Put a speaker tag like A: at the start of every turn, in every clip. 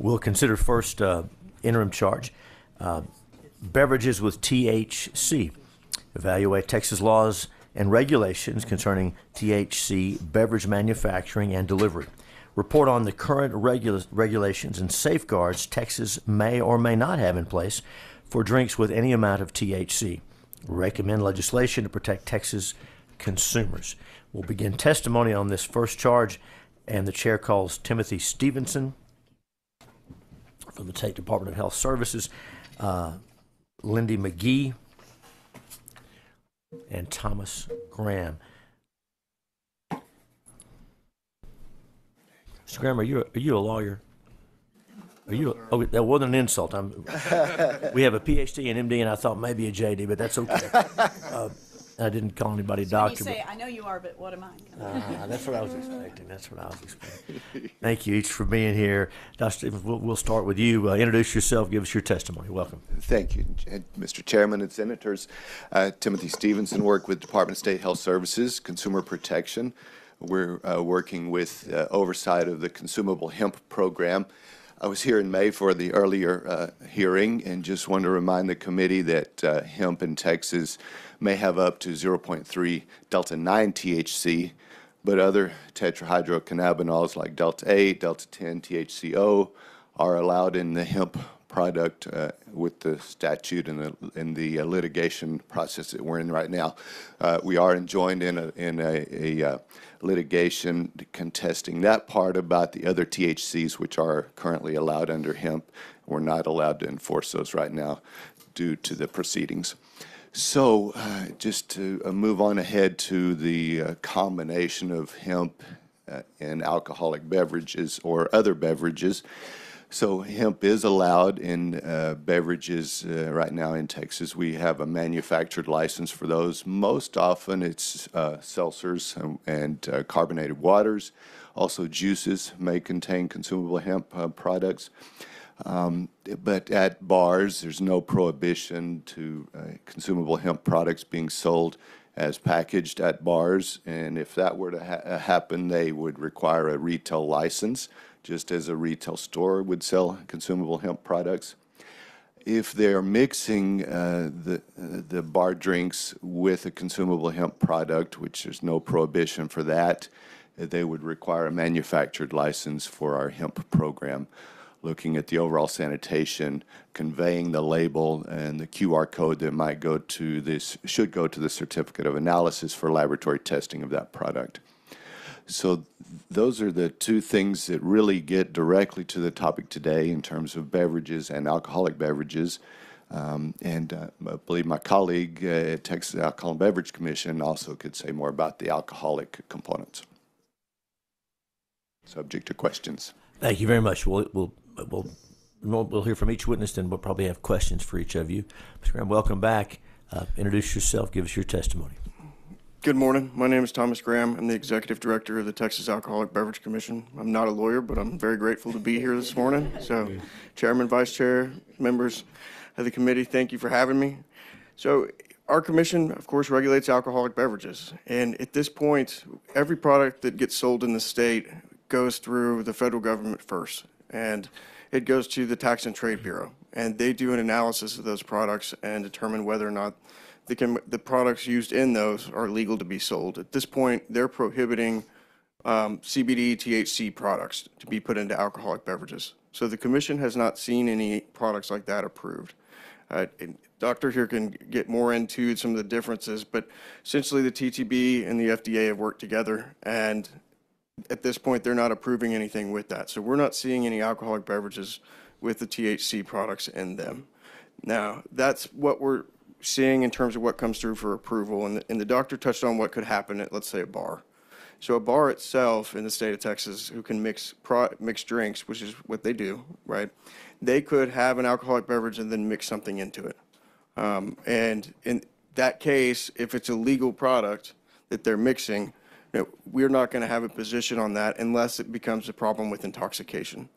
A: We'll consider first uh, interim charge uh, beverages with THC. Evaluate Texas laws and regulations concerning THC beverage manufacturing and delivery. Report on the current regula- regulations and safeguards Texas may or may not have in place for drinks with any amount of THC. Recommend legislation to protect Texas consumers. We'll begin testimony on this first charge, and the chair calls Timothy Stevenson from the State Department of Health Services, uh, Lindy McGee, and Thomas Graham. Mr. Graham, are you a, are you a lawyer? Are you? A, oh, that wasn't an insult. I'm. we have a PhD and MD, and I thought maybe a JD, but that's okay. Uh, I didn't call anybody
B: When you
A: doctor.
B: say, I know you are, but what am I?
A: Ah, that's what I was expecting. That's what I was expecting. Thank you each for being here. Dr. Stevens, we'll, we'll start with you. Uh, introduce yourself. Give us your testimony. Welcome.
C: Thank you, J- Mr. Chairman and Senators. Uh, Timothy Stevenson, work with Department of State Health Services, Consumer Protection. We're uh, working with uh, oversight of the consumable hemp program. I was here in May for the earlier uh, hearing and just want to remind the committee that uh, hemp in Texas may have up to 0.3 delta 9 THC, but other tetrahydrocannabinols like delta 8, delta 10 THCO are allowed in the hemp product uh, with the statute and the, in the uh, litigation process that we're in right now. Uh, we are enjoined in a, in a, a uh, litigation contesting that part about the other THCs which are currently allowed under hemp. We're not allowed to enforce those right now due to the proceedings. So, uh, just to uh, move on ahead to the uh, combination of hemp uh, and alcoholic beverages or other beverages. So, hemp is allowed in uh, beverages uh, right now in Texas. We have a manufactured license for those. Most often, it's seltzers and, and carbonated waters. Also, juices may contain consumable hemp products. Um, But at bars, there's no prohibition to uh, consumable hemp products being sold as packaged at bars. And if that were to ha- uh, happen, they would require a retail license, just as a retail store would sell consumable hemp products. If they're mixing uh, the, the bar drinks with a consumable hemp product, which there's no prohibition for that, they would require a manufactured license for our hemp program looking at the overall sanitation, conveying the label and the QR code that might go to this, should go to the certificate of analysis for laboratory testing of that product. So those are the two things that really get directly to the topic today in terms of beverages and alcoholic beverages. Um, and uh, I believe my colleague uh, at Texas Alcohol and Beverage Commission also could say more about the alcoholic components. Subject to questions.
A: Thank you very much. We'll, we'll, we'll, we'll hear from each witness, and we'll probably have questions for each of you. Mr. Graham, welcome back. Uh, introduce yourself. Give us your testimony.
D: Good morning. My name is Thomas Graham. I'm the Executive Director of the Texas Alcoholic Beverage Commission. I'm not a lawyer, but I'm very grateful to be here this morning. So, Chairman, Vice Chair, members of the committee, thank you for having me. So, our commission, of course, regulates alcoholic beverages. And at this point, every product that gets sold in the state goes through the federal government first. And it goes to the Tax and Trade Bureau. And they do an analysis of those products and determine whether or not the, com- the products used in those are legal to be sold. At this point, they're prohibiting um, CBD, THC products to be put into alcoholic beverages. So the commission has not seen any products like that approved. Uh, and Doctor here can get more into some of the differences, but essentially the TTB and the FDA have worked together, and at this point, they're not approving anything with that. So we're not seeing any alcoholic beverages with the THC products in them. Now, that's what we're seeing in terms of what comes through for approval. And the, and the doctor touched on what could happen at, let's say, a bar. So a bar itself in the state of Texas who can mix pro, mix drinks, which is what they do, right? They could have an alcoholic beverage and then mix something into it. Um, and in that case, if it's a legal product that they're mixing, you know, we're not going to have a position on that unless it becomes a problem with intoxication.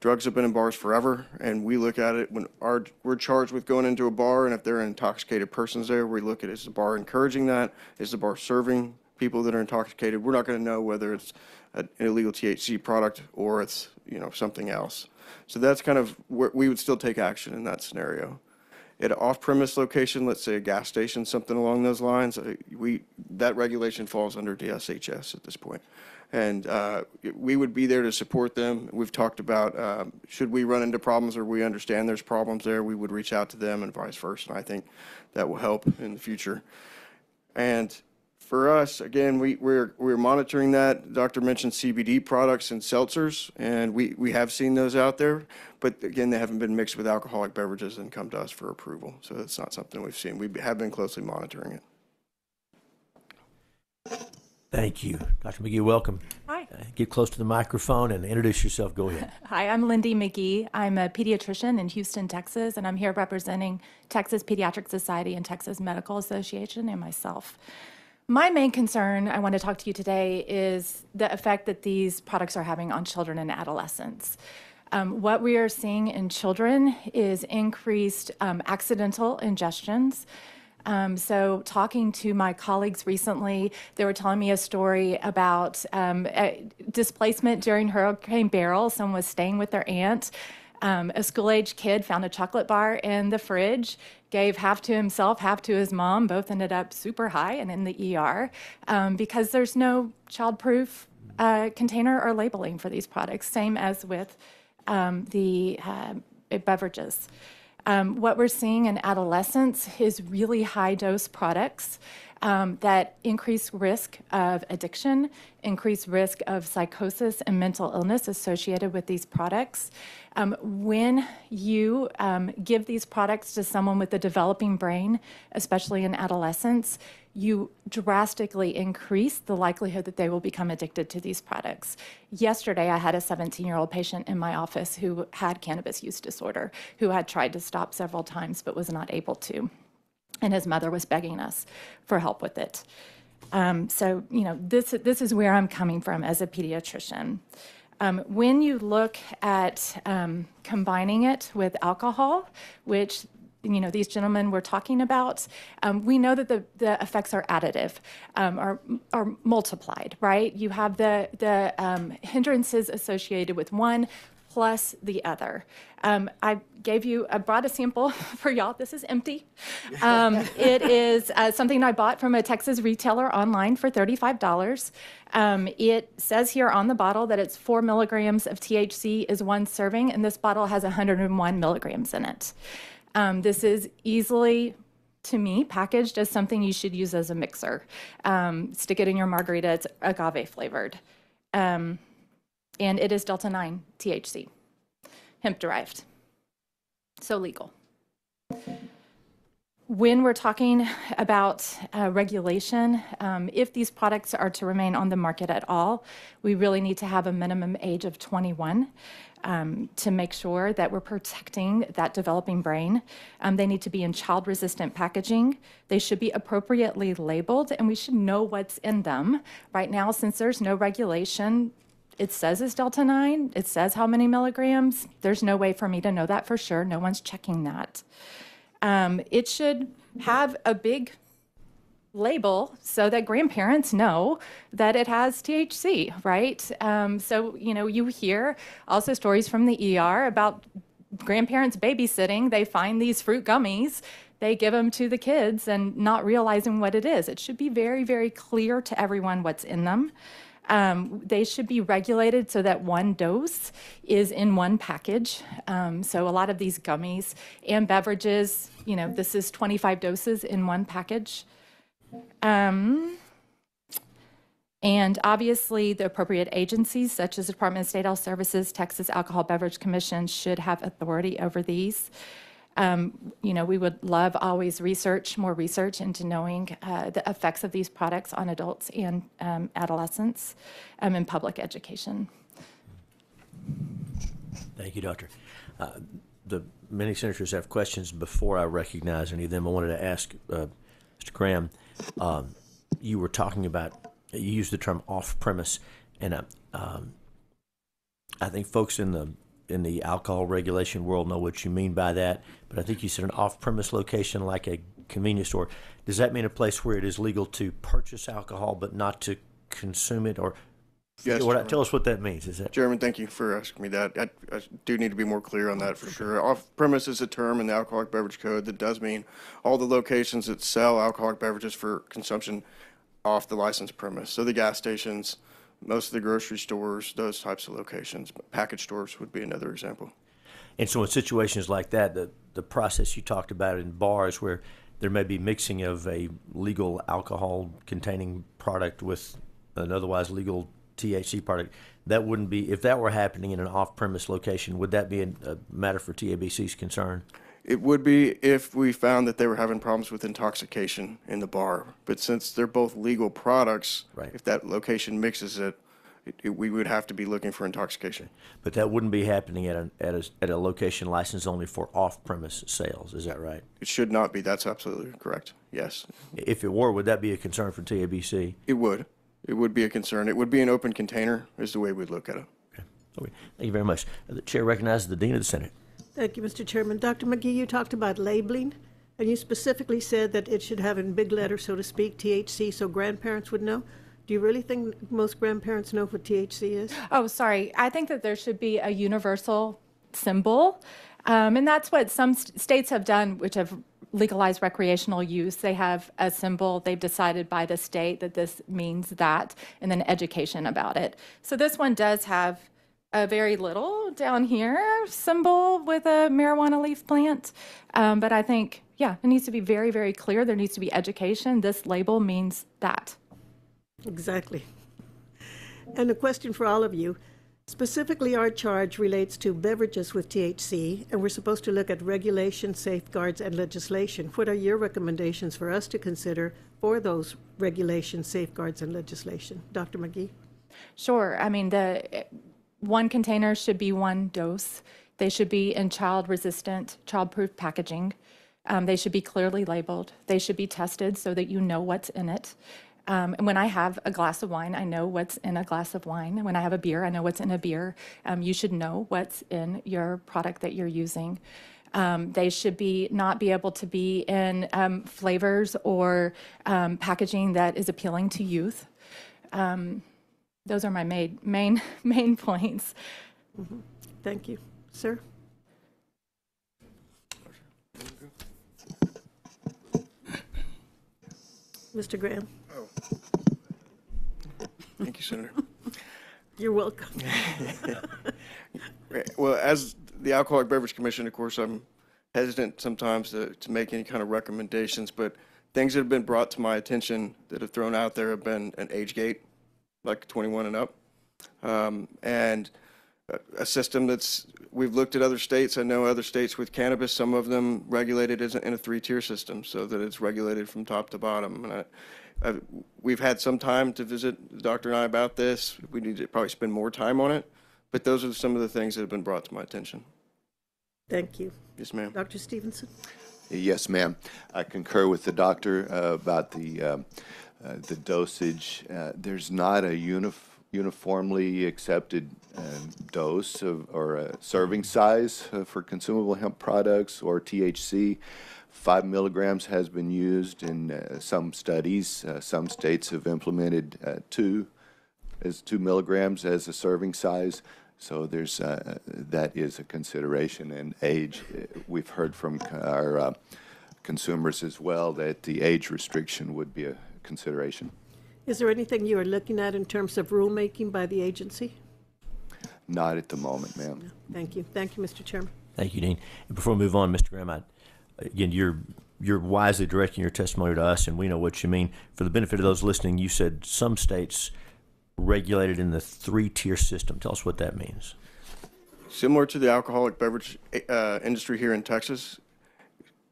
D: Drugs have been in bars forever, and we look at it when our, we're charged with going into a bar, and if there are intoxicated persons there, we look at is the bar encouraging that? Is the bar serving people that are intoxicated? We're not going to know whether it's an illegal THC product or it's, you know, something else. So that's kind of where we would still take action in that scenario. At an off-premise location, let's say a gas station, something along those lines, uh, we, that regulation falls under DSHS at this point. And uh, we would be there to support them. We've talked about, um, should we run into problems or we understand there's problems there, we would reach out to them and vice versa. And I think that will help in the future. And for us, again, we, we're, we're monitoring that. Doctor mentioned CBD products and seltzers, and we, we have seen those out there. But again, they haven't been mixed with alcoholic beverages and come to us for approval. So that's not something we've seen. We have been closely monitoring it.
A: Thank you. Dr. McGee, welcome.
B: Hi.
A: Uh, Get close to the microphone and introduce yourself. Go ahead.
B: Hi, I'm Lindy McGee. I'm a pediatrician in Houston, Texas, and I'm here representing Texas Pediatric Society and Texas Medical Association and myself. My main concern I want to talk to you today is the effect that these products are having on children and adolescents. Um, what we are seeing in children is increased um, accidental ingestions. Um, so, talking to my colleagues recently, they were telling me a story about um, a displacement during Hurricane Beryl. Someone was staying with their aunt. Um, a school age kid found a chocolate bar in the fridge, gave half to himself, half to his mom. Both ended up super high and in the ER um, because there's no child-proof uh, container or labeling for these products. Same as with um, the uh, beverages. Um, what we're seeing in adolescents is really high dose products um, that increase risk of addiction, increase risk of psychosis and mental illness associated with these products. Um, when you um, give these products to someone with a developing brain, especially in adolescence, you drastically increase the likelihood that they will become addicted to these products. Yesterday, I had a 17 year old patient in my office who had cannabis use disorder, who had tried to stop several times but was not able to. And his mother was begging us for help with it. Um, so, you know, this, this is where I'm coming from as a pediatrician. Um, when you look at um, combining it with alcohol, which you know these gentlemen were talking about, um, we know that the, the effects are additive, um, are are multiplied, right? You have the the um, hindrances associated with one plus the other. Um, I gave you, I brought a sample for y'all. This is empty. Um, it is uh, something I bought from a Texas retailer online for $35. Um, it says here on the bottle that it's four milligrams of THC is one serving, and this bottle has 101 milligrams in it. Um, this is easily to me, packaged as something you should use as a mixer. Um, stick it in your margarita, it's agave flavored. And it is Delta 9 THC, hemp derived. So legal. When we're talking about uh, regulation, um, if these products are to remain on the market at all, we really need to have a minimum age of 21 um, to make sure that we're protecting that developing brain. Um, they need to be in child resistant packaging. They should be appropriately labeled, and we should know what's in them. Right now, since there's no regulation, it says it's delta 9, it says how many milligrams. There's no way for me to know that for sure. No one's checking that. Um, it should have a big label so that grandparents know that it has THC, right? Um, so, you know, you hear also stories from the ER about grandparents babysitting. They find these fruit gummies, they give them to the kids and not realizing what it is. It should be very, very clear to everyone what's in them. Um, they should be regulated so that one dose is in one package. Um, so a lot of these gummies and beverages, you know, this is 25 doses in one package. Um, and obviously, the appropriate agencies, such as the Department of State Health Services, Texas Alcohol Beverage Commission, should have authority over these. Um, you know, we would love always research, more research into knowing uh, the effects of these products on adults and um, adolescents um, in public education.
A: Thank you, Doctor. Uh, the many senators have questions. Before I recognize any of them, I wanted to ask uh, Mr. Graham. Um, you were talking about you used the term off-premise, and uh, um, I think folks in the in the alcohol regulation world know what you mean by that. But I think you said an off-premise location like a convenience store. Does that mean a place where it is legal to purchase alcohol but not to consume it, or
D: Yes,
A: What-
D: Chairman.
A: tell us what that means. Is that
D: Chairman, thank you for asking me that. I, I do need to be more clear on that for sure. Off-premise is a term in the Alcoholic Beverage Code that does mean all the locations that sell alcoholic beverages for consumption off the licensed premise. So the gas stations, most of the grocery stores, those types of locations. Package stores would be another example.
A: And so in situations like that, the, the process you talked about in bars where there may be mixing of a legal alcohol containing product with an otherwise legal THC product, that wouldn't be, if that were happening in an off-premise location, would that be a matter for TABC's concern?
D: It would be if we found that they were having problems with intoxication in the bar. But since they're both legal products,
A: Right.
D: if that location mixes it, it, it- we would have to be looking for intoxication.
A: But that wouldn't be happening at a, at a, at a location licensed only for off-premise sales, is that right?
D: It should not be. That's absolutely correct. Yes,
A: If it were, would that be a concern for TABC?
D: it would. It would be a concern. It would be an open container, is the way we'd look at it.
A: Okay. Okay. Thank you very much. Uh, The chair recognizes the Dean of the Senate.
E: Thank you, Mr. Chairman. Dr. McGee, you talked about labeling, and you specifically said that it should have in big letters, so to speak, THC, so grandparents would know. Do you really think most grandparents know what THC is?
B: Oh, sorry. I think that there should be a universal symbol. Um, and that's what some st- states have done, which have legalized recreational use. They have a symbol, they've decided by the state that this means that, and then education about it. So this one does have a very little down here symbol with a marijuana leaf plant. Um, but I think, yeah, it needs to be very, very clear. There needs to be education. This label means that.
E: Exactly. And a question for all of you. Specifically, our charge relates to beverages with THC, and we're supposed to look at regulation, safeguards, and legislation. What are your recommendations for us to consider for those regulations, safeguards, and legislation? Dr. McGee?
B: Sure. I mean, the one container should be one dose. They should be in child-resistant, child-proof packaging. Um, they should be clearly labeled. They should be tested so that you know what's in it. Um, and when I have a glass of wine, I know what's in a glass of wine. When I have a beer, I know what's in a beer. Um, you should know what's in your product that you're using. Um, they should be not be able to be in um, flavors or um, packaging that is appealing to youth those are my main main main points. Mm-hmm.
E: Thank you. Sir? Mr. Graham? Oh.
D: Thank you, Senator.
E: You're welcome.
D: Well, as the Alcoholic Beverage Commission, of course, I'm hesitant sometimes to, to make any kind of recommendations, but things that have been brought to my attention that have thrown out there have been an age gate, like 21 and up, um, and a, a system that's, we've looked at other states. I know other states with cannabis, some of them regulated as a- in a three-tier system, so that it's regulated from top to bottom. And I, I, we've had some time to visit the doctor and I about this. We need to probably spend more time on it. But those are some of the things that have been brought to my attention.
E: Thank you.
D: Yes, ma'am.
E: Dr. Stevenson?
C: Yes, ma'am. I concur with the doctor uh, about the, um, uh, the dosage. Uh, There's not a unif- uniformly accepted um, dose of, or a serving size uh, for consumable hemp products or THC. Five milligrams has been used in uh, some studies. Uh, Some states have implemented uh, two as two milligrams as a serving size. So there's, uh, that is a consideration. And age, uh, we've heard from our uh, consumers as well that the age restriction would be a consideration.
E: Is there anything you are looking at in terms of rulemaking by the agency?
C: Not at the moment, ma'am.
E: Thank you. Thank you, Mr. Chairman.
A: Thank you, Dean. And before we move on, Mr. Graham, I, again, you're you're wisely directing your testimony to us, and we know what you mean. For the benefit of those listening, you said some states regulated in the three-tier system. Tell us what that means.
D: Similar to the alcoholic beverage uh, industry here in Texas,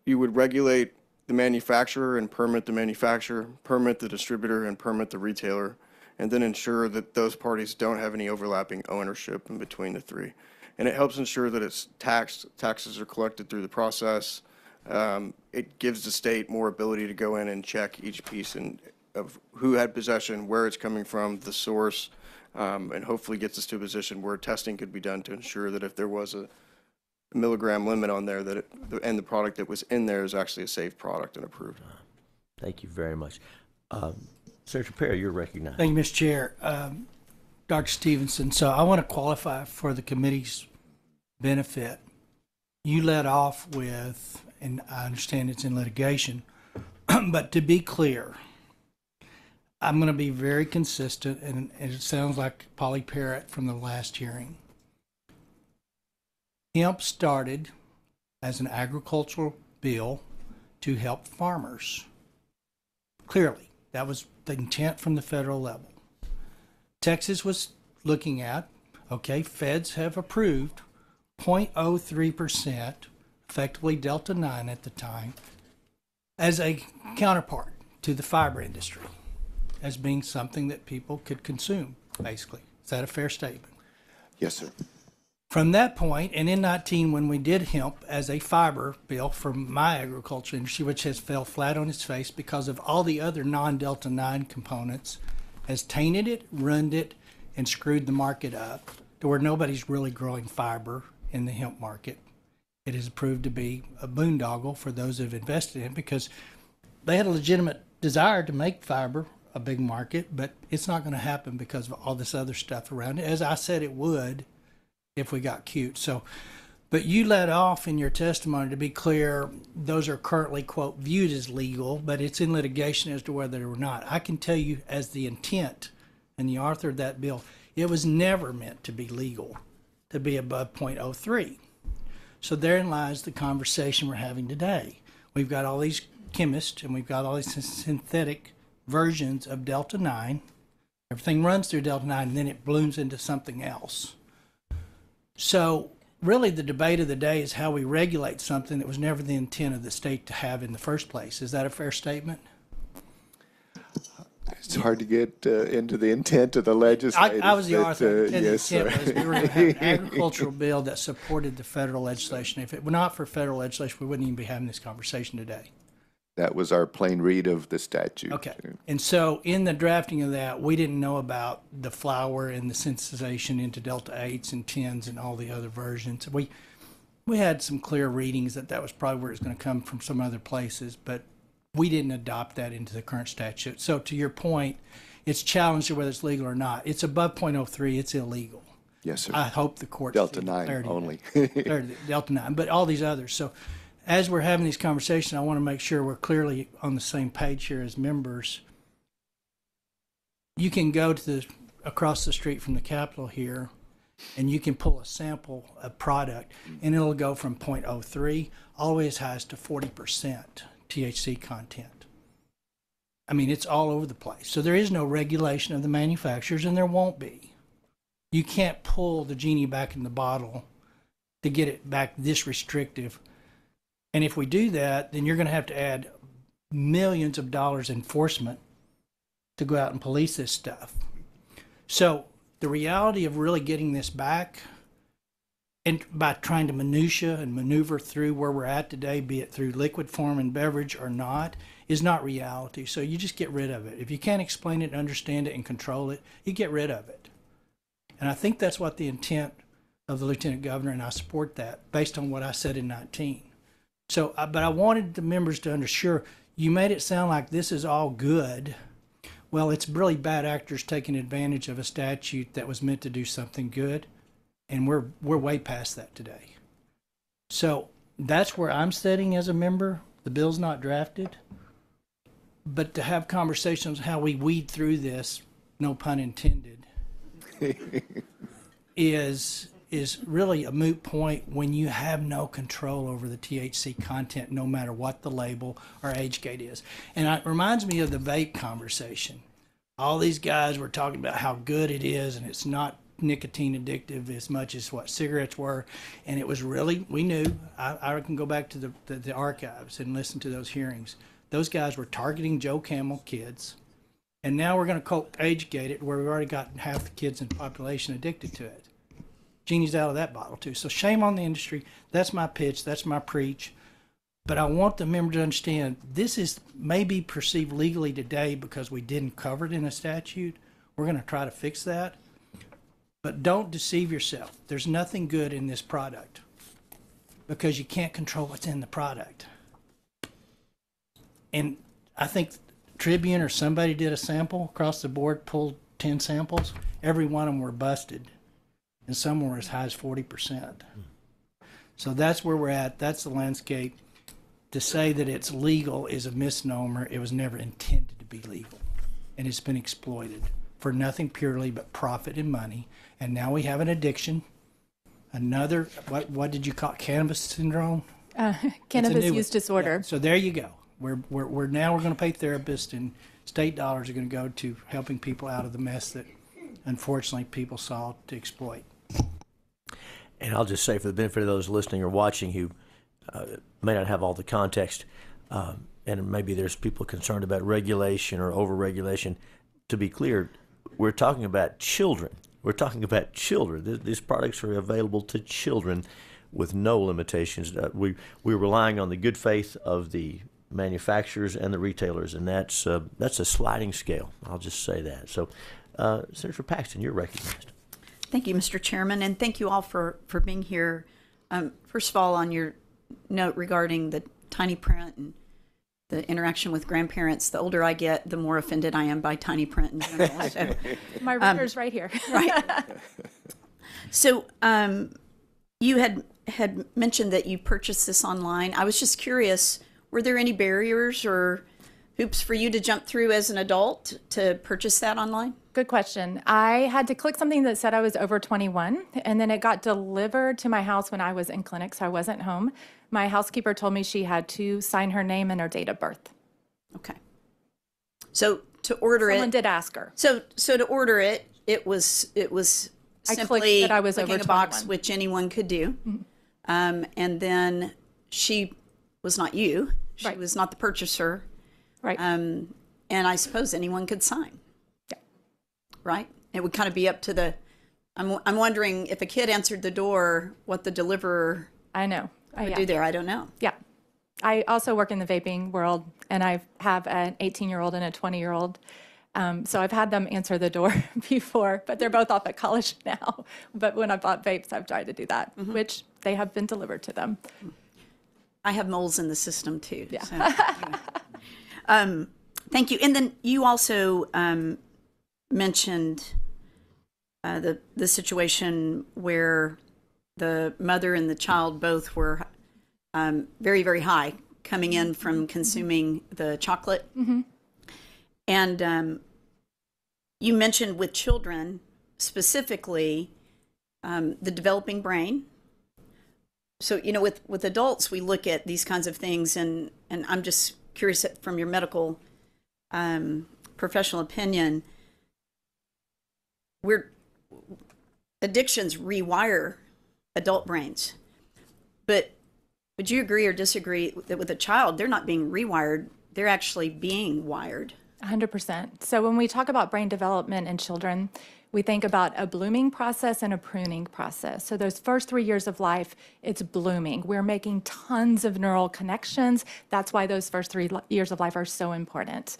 D: you would regulate the manufacturer and permit the manufacturer, permit the distributor and permit the retailer, and then ensure that those parties don't have any overlapping ownership in between the three. And it helps ensure that it's taxed, taxes are collected through the process. Um, It gives the state more ability to go in and check each piece and of who had possession, where it's coming from, the source, um, and hopefully gets us to a position where testing could be done to ensure that if there was a milligram limit on there, that it, and the product that was in there is actually a safe product and approved.
A: Thank you very much. Um, Senator Perry, you're recognized.
F: Thank you, Mr. Chair. Um, Dr. Stevenson, so I want to qualify for the committee's benefit. You led off with, and I understand it's in litigation, but to be clear, I'm going to be very consistent, and and it sounds like Polly Parrott from the last hearing. Hemp started as an agricultural bill to help farmers. Clearly, that was the intent from the federal level. Texas was looking at, okay, feds have approved 0.03%, effectively Delta 9 at the time, as a counterpart to the fiber industry, as being something that people could consume, basically. Is that a fair statement?
C: Yes, sir.
F: From that point, and in 19, when we did hemp as a fiber bill for my agriculture industry, which has fell flat on its face because of all the other non-Delta 9 components, has tainted it, ruined it, and screwed the market up to where nobody's really growing fiber in the hemp market. It has proved to be a boondoggle for those who have invested in it because they had a legitimate desire to make fiber a big market, but it's not going to happen because of all this other stuff around it. As I said, it would if we got cute. So, but you let off in your testimony to be clear, those are currently, quote, viewed as legal, but it's in litigation as to whether or not. I can tell you, as the intent and the author of that bill, it was never meant to be legal, to be above 0.03. So therein lies the conversation we're having today. We've got all these chemists and we've got all these synthetic versions of Delta 9. Everything runs through Delta 9 and then it blooms into something else. So, really, the debate of the day is how we regulate something that was never the intent of the state to have in the first place. Is that a fair statement?
C: It's hard to get uh, into the intent of the
F: I. I was the author.
C: uh,
F: and the
C: Yes,
F: intent was we were going to have an agricultural bill that supported the federal legislation. If it were not for federal legislation, we wouldn't even be having this conversation today.
C: That was our plain read of the statute.
F: Okay. And so in the drafting of that, we didn't know about the flower and the sensitization into delta 8s and 10s and all the other versions. We we had some clear readings that that was probably where it's going to come from some other places, but we didn't adopt that into the current statute. So to your point, it's challenged whether it's legal or not. It's above 0.03, it's illegal.
C: Yes, sir.
F: I hope the court
C: Delta 9 only.
F: Delta 9, but all these others. So as we're having these conversations, I want to make sure we're clearly on the same page here as members. You can go to the across the street from the Capitol here, and you can pull a sample of product, and it'll go from 0.03 always the way as high as to 40% THC content. I mean, it's all over the place. So there is no regulation of the manufacturers, and there won't be. You can't pull the genie back in the bottle to get it back this restrictive. And if we do that, then you're going to have to add millions of dollars in enforcement to go out and police this stuff. So the reality of really getting this back and by trying to minutia and maneuver through where we're at today, be it through liquid form and beverage or not, is not reality. So you just get rid of it. If you can't explain it, understand it, and control it, you get rid of it. And I think that's what the intent of the lieutenant governor, and I support that based on what I said in 19. So, uh, but I wanted the members to understand. You made it sound like this is all good. Well, it's really bad actors taking advantage of a statute that was meant to do something good, and we're we're way past that today. So that's where I'm sitting as a member. The bill's not drafted, but to have conversations how we weed through this, no pun intended, is is really a moot point when you have no control over the THC content, no matter what the label or age gate is. And it reminds me of the vape conversation. All these guys were talking about how good it is, and it's not nicotine addictive as much as what cigarettes were. And it was really, we knew, I, I can go back to the, the, the archives and listen to those hearings. Those guys were targeting Joe Camel kids. And now we're going to age gate it where we've already got half the kids in the population addicted to it. Genie's out of that bottle too. So shame on the industry. That's my pitch. That's my preach. But I want the member to understand this is maybe perceived legally today because we didn't cover it in a statute. We're going to try to fix that. But don't deceive yourself. There's nothing good in this product because you can't control what's in the product. And I think Tribune or somebody did a sample across the board, pulled 10 samples, every one of them were busted, and some were as high as 40%. So that's where we're at. That's the landscape. To say that it's legal is a misnomer. It was never intended to be legal, and it's been exploited for nothing purely but profit and money. And now we have an addiction. Another what what did you call it? cannabis syndrome?
B: Uh,
F: cannabis
B: use
F: one.
B: disorder.
F: Yeah, So there you go. We're, we're, we're now we're going to pay therapists and state dollars are going to go to helping people out of the mess that unfortunately people saw to exploit.
A: And I'll just say, for the benefit of those listening or watching who uh, may not have all the context, um, and maybe there's people concerned about regulation or overregulation. To be clear, we're talking about children. We're talking about children. Th- These products are available to children with no limitations. Uh, we we're relying on the good faith of the manufacturers and the retailers, and that's uh, that's a sliding scale. I'll just say that. So, uh, Senator Paxton, you're recognized.
G: Thank you, Mr. Chairman, and thank you all for, for being here. Um, first of all, on your note regarding the tiny print and the interaction with grandparents, the older I get, the more offended I am by tiny print in general. So,
B: My reader's right here.
G: right. so um, you had had mentioned that you purchased this online. I was just curious, were there any barriers or hoops for you to jump through as an adult to purchase that online?
B: Good question. I had to click something that said I was over 21, and then it got delivered to my house when I was in clinic, so I wasn't home. My housekeeper told me she had to sign her name and her date of birth.
G: Okay. So to order
B: Someone
G: it,
B: did ask her.
G: So so to order it, it was it was
B: I
G: simply
B: that I was
G: clicking
B: over
G: a box which anyone could do, um, and then she was not you. She
B: Right.
G: was not the purchaser,
B: Right.
G: um, and I suppose anyone could sign.
B: Yeah.
G: Right. It would kind of be up to the. I'm I'm wondering if a kid answered the door, what the deliverer
B: I know. I,
G: would
B: yeah.
G: do there. I don't know.
B: Yeah. I also work in the vaping world, and I have an 18 year old and a 20 year old. Um, so I've had them answer the door before, but they're both off at college now. But when I bought vapes, I've tried to do that, which they have been delivered to them.
G: I have moles in the system too.
B: Yeah.
G: so, anyway. um, thank you. And then you also um, mentioned uh, the the situation where the mother and the child both were um, very very high coming in from consuming the chocolate. And um, you mentioned with children specifically um, the developing brain so you know with with adults we look at these kinds of things and and i'm just curious from your medical um, professional opinion we're addictions rewire adult brains but would you agree or disagree that with a child they're not being rewired they're actually being wired
B: 100%. So when we talk about brain development in children, we think about a blooming process and a pruning process. So those first three years of life, it's blooming. We're making tons of neural connections. That's why those first three years of life are so important.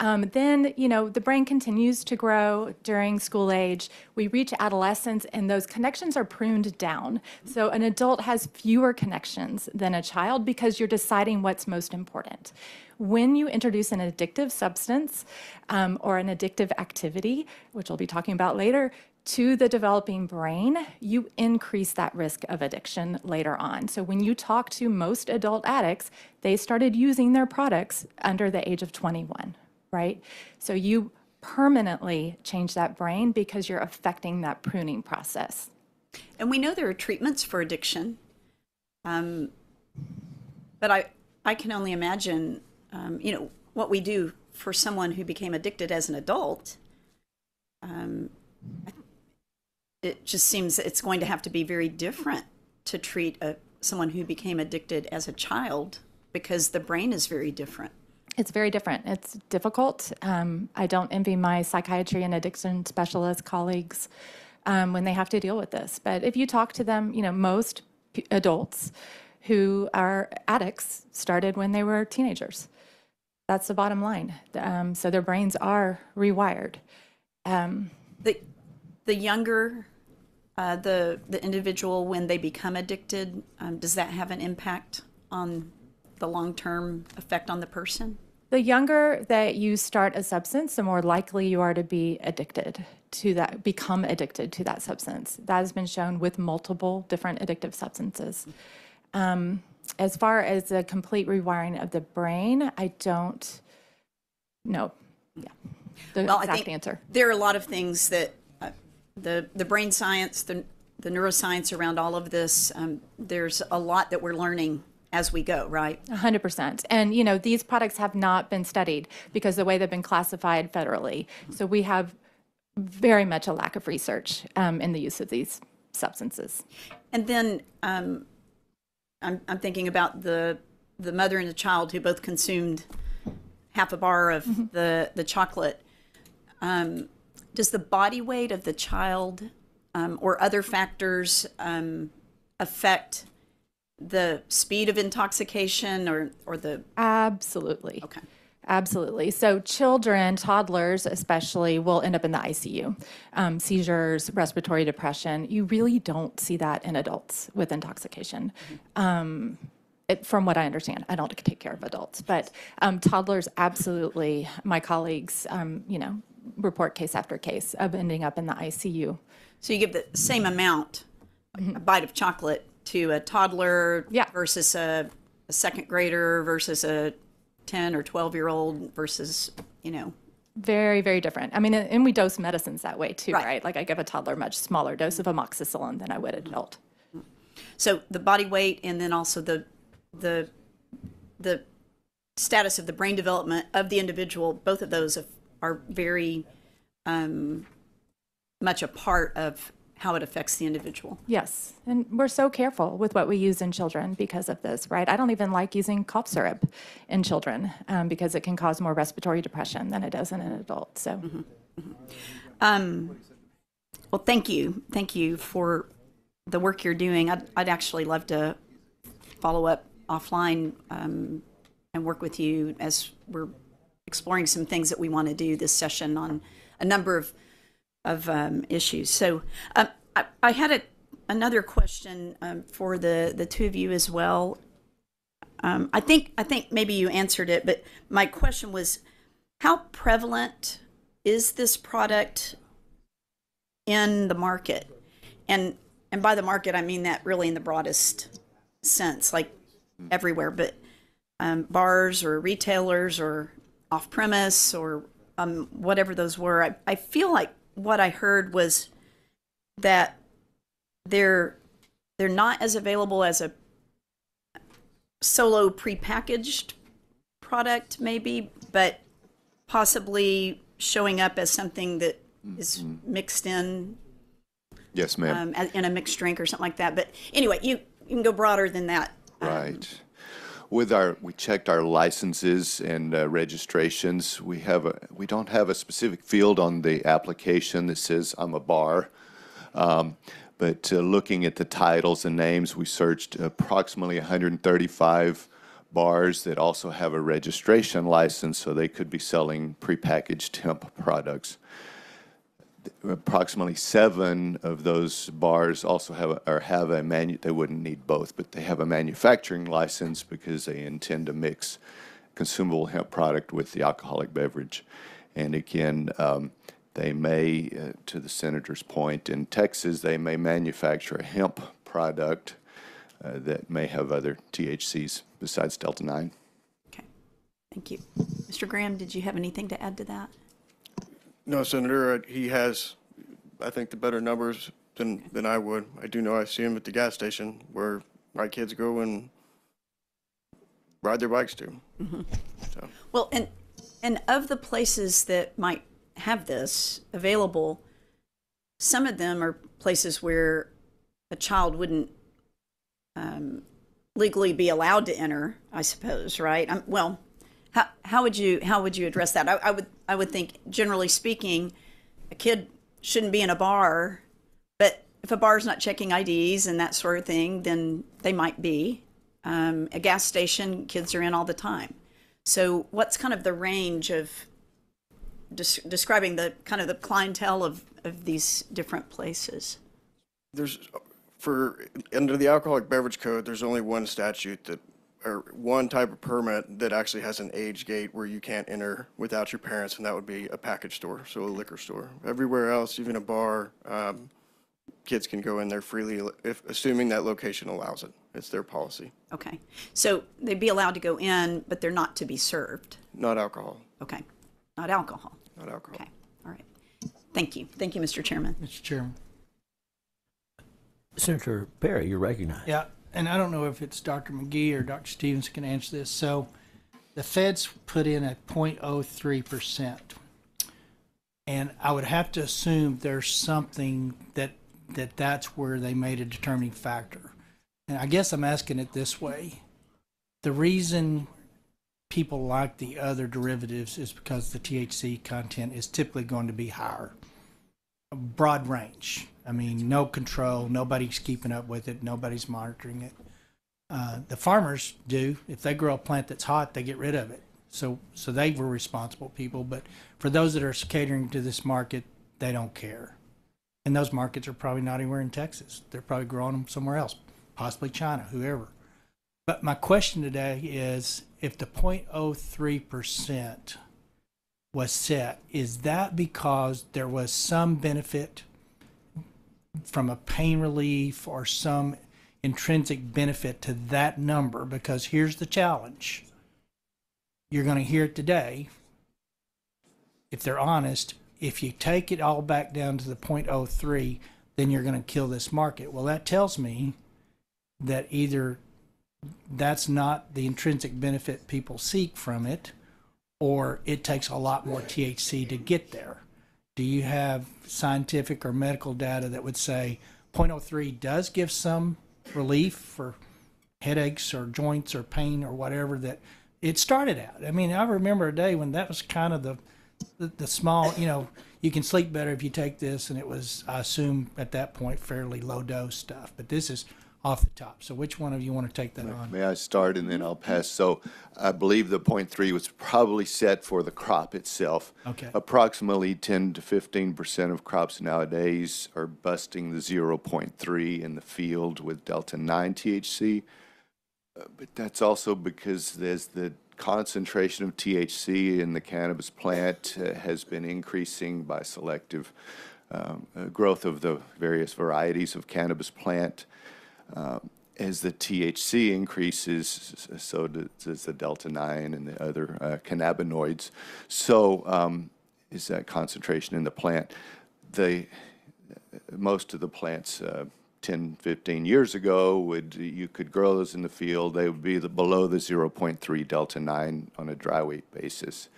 B: Um, then, you know, the brain continues to grow during school age. We reach adolescence, and those connections are pruned down. So an adult has fewer connections than a child because you're deciding what's most important when you introduce an addictive substance um, or an addictive activity, which we'll be talking about later, to the developing brain, you increase that risk of addiction later on. So when you talk to most adult addicts, they started using their products under the age of 21, right? So you permanently change that brain because you're affecting that pruning process.
G: and we know there are treatments for addiction um, but i i can only imagine um, you know what we do for someone who became addicted as an adult um, it just seems it's going to have to be very different to treat a, someone who became addicted as a child because the brain is very different
B: It's very different. It's difficult. Um, I don't envy my psychiatry and addiction specialist colleagues um, when they have to deal with this. But if you talk to them, you know, most adults who are addicts started when they were teenagers. That's the bottom line. Um, so their brains are rewired.
G: the the younger uh, the the individual when they become addicted um, does that have an impact on the long term effect on the person
B: The younger that you start a substance, the more likely you are to be addicted to that, become addicted to that substance. That has been shown with multiple different addictive substances. Um, as far as the complete rewiring of the brain, I don't know. Yeah, the
G: Well, I
B: exact
G: think
B: answer.
G: there are a lot of things that uh, the the brain science, the the neuroscience around all of this. Um, there's a lot that we're learning as we go, right?
B: Hundred percent. And, you know, these products have not been studied because the way they've been classified federally. So we have very much a lack of research um, in the use of these substances.
G: And then um, I'm, I'm thinking about the the mother and the child who both consumed half a bar of
B: Mm-hmm.
G: the the chocolate. Um, does the body weight of the child um, or other factors um, affect the speed of intoxication or or the
B: Absolutely.
G: okay?
B: Absolutely. So, children, toddlers especially, will end up in the ICU. Um, seizures, respiratory depression. You really don't see that in adults with intoxication. Um, it, from what I understand, I don't take care of adults, but um, toddlers, absolutely. My colleagues, um, you know, report case after case of ending up in the ICU.
G: So you give the same amount, a bite of chocolate, to a toddler
B: Yeah.
G: versus a, a second grader versus a 10 or 12 year old versus, you know,
B: Very, very different. I mean, and we dose medicines that way too,
G: Right.
B: right? Like I give a toddler a much smaller dose of amoxicillin than I would an adult.
G: so the body weight and then also the, the, the status of the brain development of the individual, both of those are- are very um, much a part of how it affects the individual.
B: Yes, and we're so careful with what we use in children because of this, right? I don't even like using cough syrup in children um, because it can cause more respiratory depression than it does in an adult. So,
G: Um, well, thank you. Thank you for the work you're doing. I'd, I'd actually love to follow up offline um, and work with you as we're exploring some things that we want to do this session on a number of of um, issues. So um, I, I had a, another question um, for the the two of you as well. Um, I think I think maybe you answered it, but my question was, how prevalent is this product in the market? And and by the market, I mean that really in the broadest sense, like everywhere, but um, bars or retailers or off premise or whatever those were. I, I feel like what I heard was that they're they're not as available as a solo prepackaged product, maybe, but possibly showing up as something that is mixed in
C: Yes, ma'am.
G: um, in a mixed drink or something like that. But anyway, you, you can go broader than that.
C: Right. With our, we checked our licenses and uh, registrations. We have a, we don't have a specific field on the application that says I'm a bar. Um, But uh, looking at the titles and names, we searched approximately 135 bars that also have a registration license, so they could be selling prepackaged hemp products approximately seven of those bars also have, a- or have a manu, they wouldn't need both, but they have a manufacturing license because they intend to mix consumable hemp product with the alcoholic beverage. And again, um, they may, uh, to the senator's point, in Texas, they may manufacture a hemp product uh, that may have other THCs besides Delta 9.
G: Okay, thank you. Mr. Graham, did you have anything to add to that?
D: No, Senator, uh, he has, I think, the better numbers than, than I would. I do know I see him at the gas station where my kids go and ride their bikes to. So,
G: Well, and and of the places that might have this available, some of them are places where a child wouldn't um, legally be allowed to enter. I suppose, right? Um, well, how how would you how would you address that? I, I would I would think, generally speaking, a kid shouldn't be in a bar, but if a bar's not checking IDs and that sort of thing, then they might be. Um, a gas station, kids are in all the time. So, what's kind of the range of des- describing the kind of the clientele of, of these different places?
D: there's, for, under the alcoholic beverage code, there's only one statute that or one type of permit that actually has an age gate where you can't enter without your parents, and that would be a package store, so a liquor store. Everywhere else, even a bar, um, kids can go in there freely, if, assuming that location allows it. It's their policy,
G: Okay. So they'd be allowed to go in, but they're not to be served.
D: not alcohol,
G: Okay. Not alcohol.
D: not alcohol.
G: Okay. All right. Thank you. Thank you, Mr. Chairman.
F: Mr. Chairman.
A: Senator Perry, you're recognized.
F: Yeah, and I don't know if it's Dr. McGee or Dr. Stevens can answer this. So the feds put in a 0.03%. And I would have to assume there's something that that that's where they made a determining factor. And I guess I'm asking it this way. The reason people like the other derivatives is because the THC content is typically going to be higher. Broad range. I mean, no control, nobody's keeping up with it, nobody's monitoring it. Uh, the farmers do. If they grow a plant that's hot, they get rid of it. So, so they were responsible people. But for those that are catering to this market, they don't care. And those markets are probably not anywhere in Texas. They're probably growing them somewhere else, possibly China, whoever. But my question today is if the 0.03% was set, is that because there was some benefit from a pain relief or some intrinsic benefit to that number? Because here's the challenge you're going to hear it today. If they're honest, if you take it all back down to the 0.03, then you're going to kill this market. Well, that tells me that either that's not the intrinsic benefit people seek from it, or it takes a lot more THC to get there. Do you have scientific or medical data that would say 0.03 does give some relief for headaches or joints or pain or whatever that it started out? I mean, I remember a day when that was kind of the the, the small, you know, you can sleep better if you take this, and it was, I assume, at that point, fairly low dose stuff. But this is off the top. So, which one of you want to take that on?
C: May I start and then I'll pass? So I believe the point three was probably set for the crop itself.
F: Okay.
C: Approximately 10 to 15 percent of crops nowadays are busting the 0.3 in the field with delta 9 THC. Uh, But that's also because there's the concentration of THC in the cannabis plant uh, has been increasing by selective um, uh, growth of the various varieties of cannabis plant. Um, As the THC increases, so does the delta 9 and the other uh, cannabinoids. So um, is that concentration in the plant. The, most of the plants uh, 10, 15 years ago would, you could grow those in the field, they would be the- below the 0.3 delta 9 on a dry weight basis.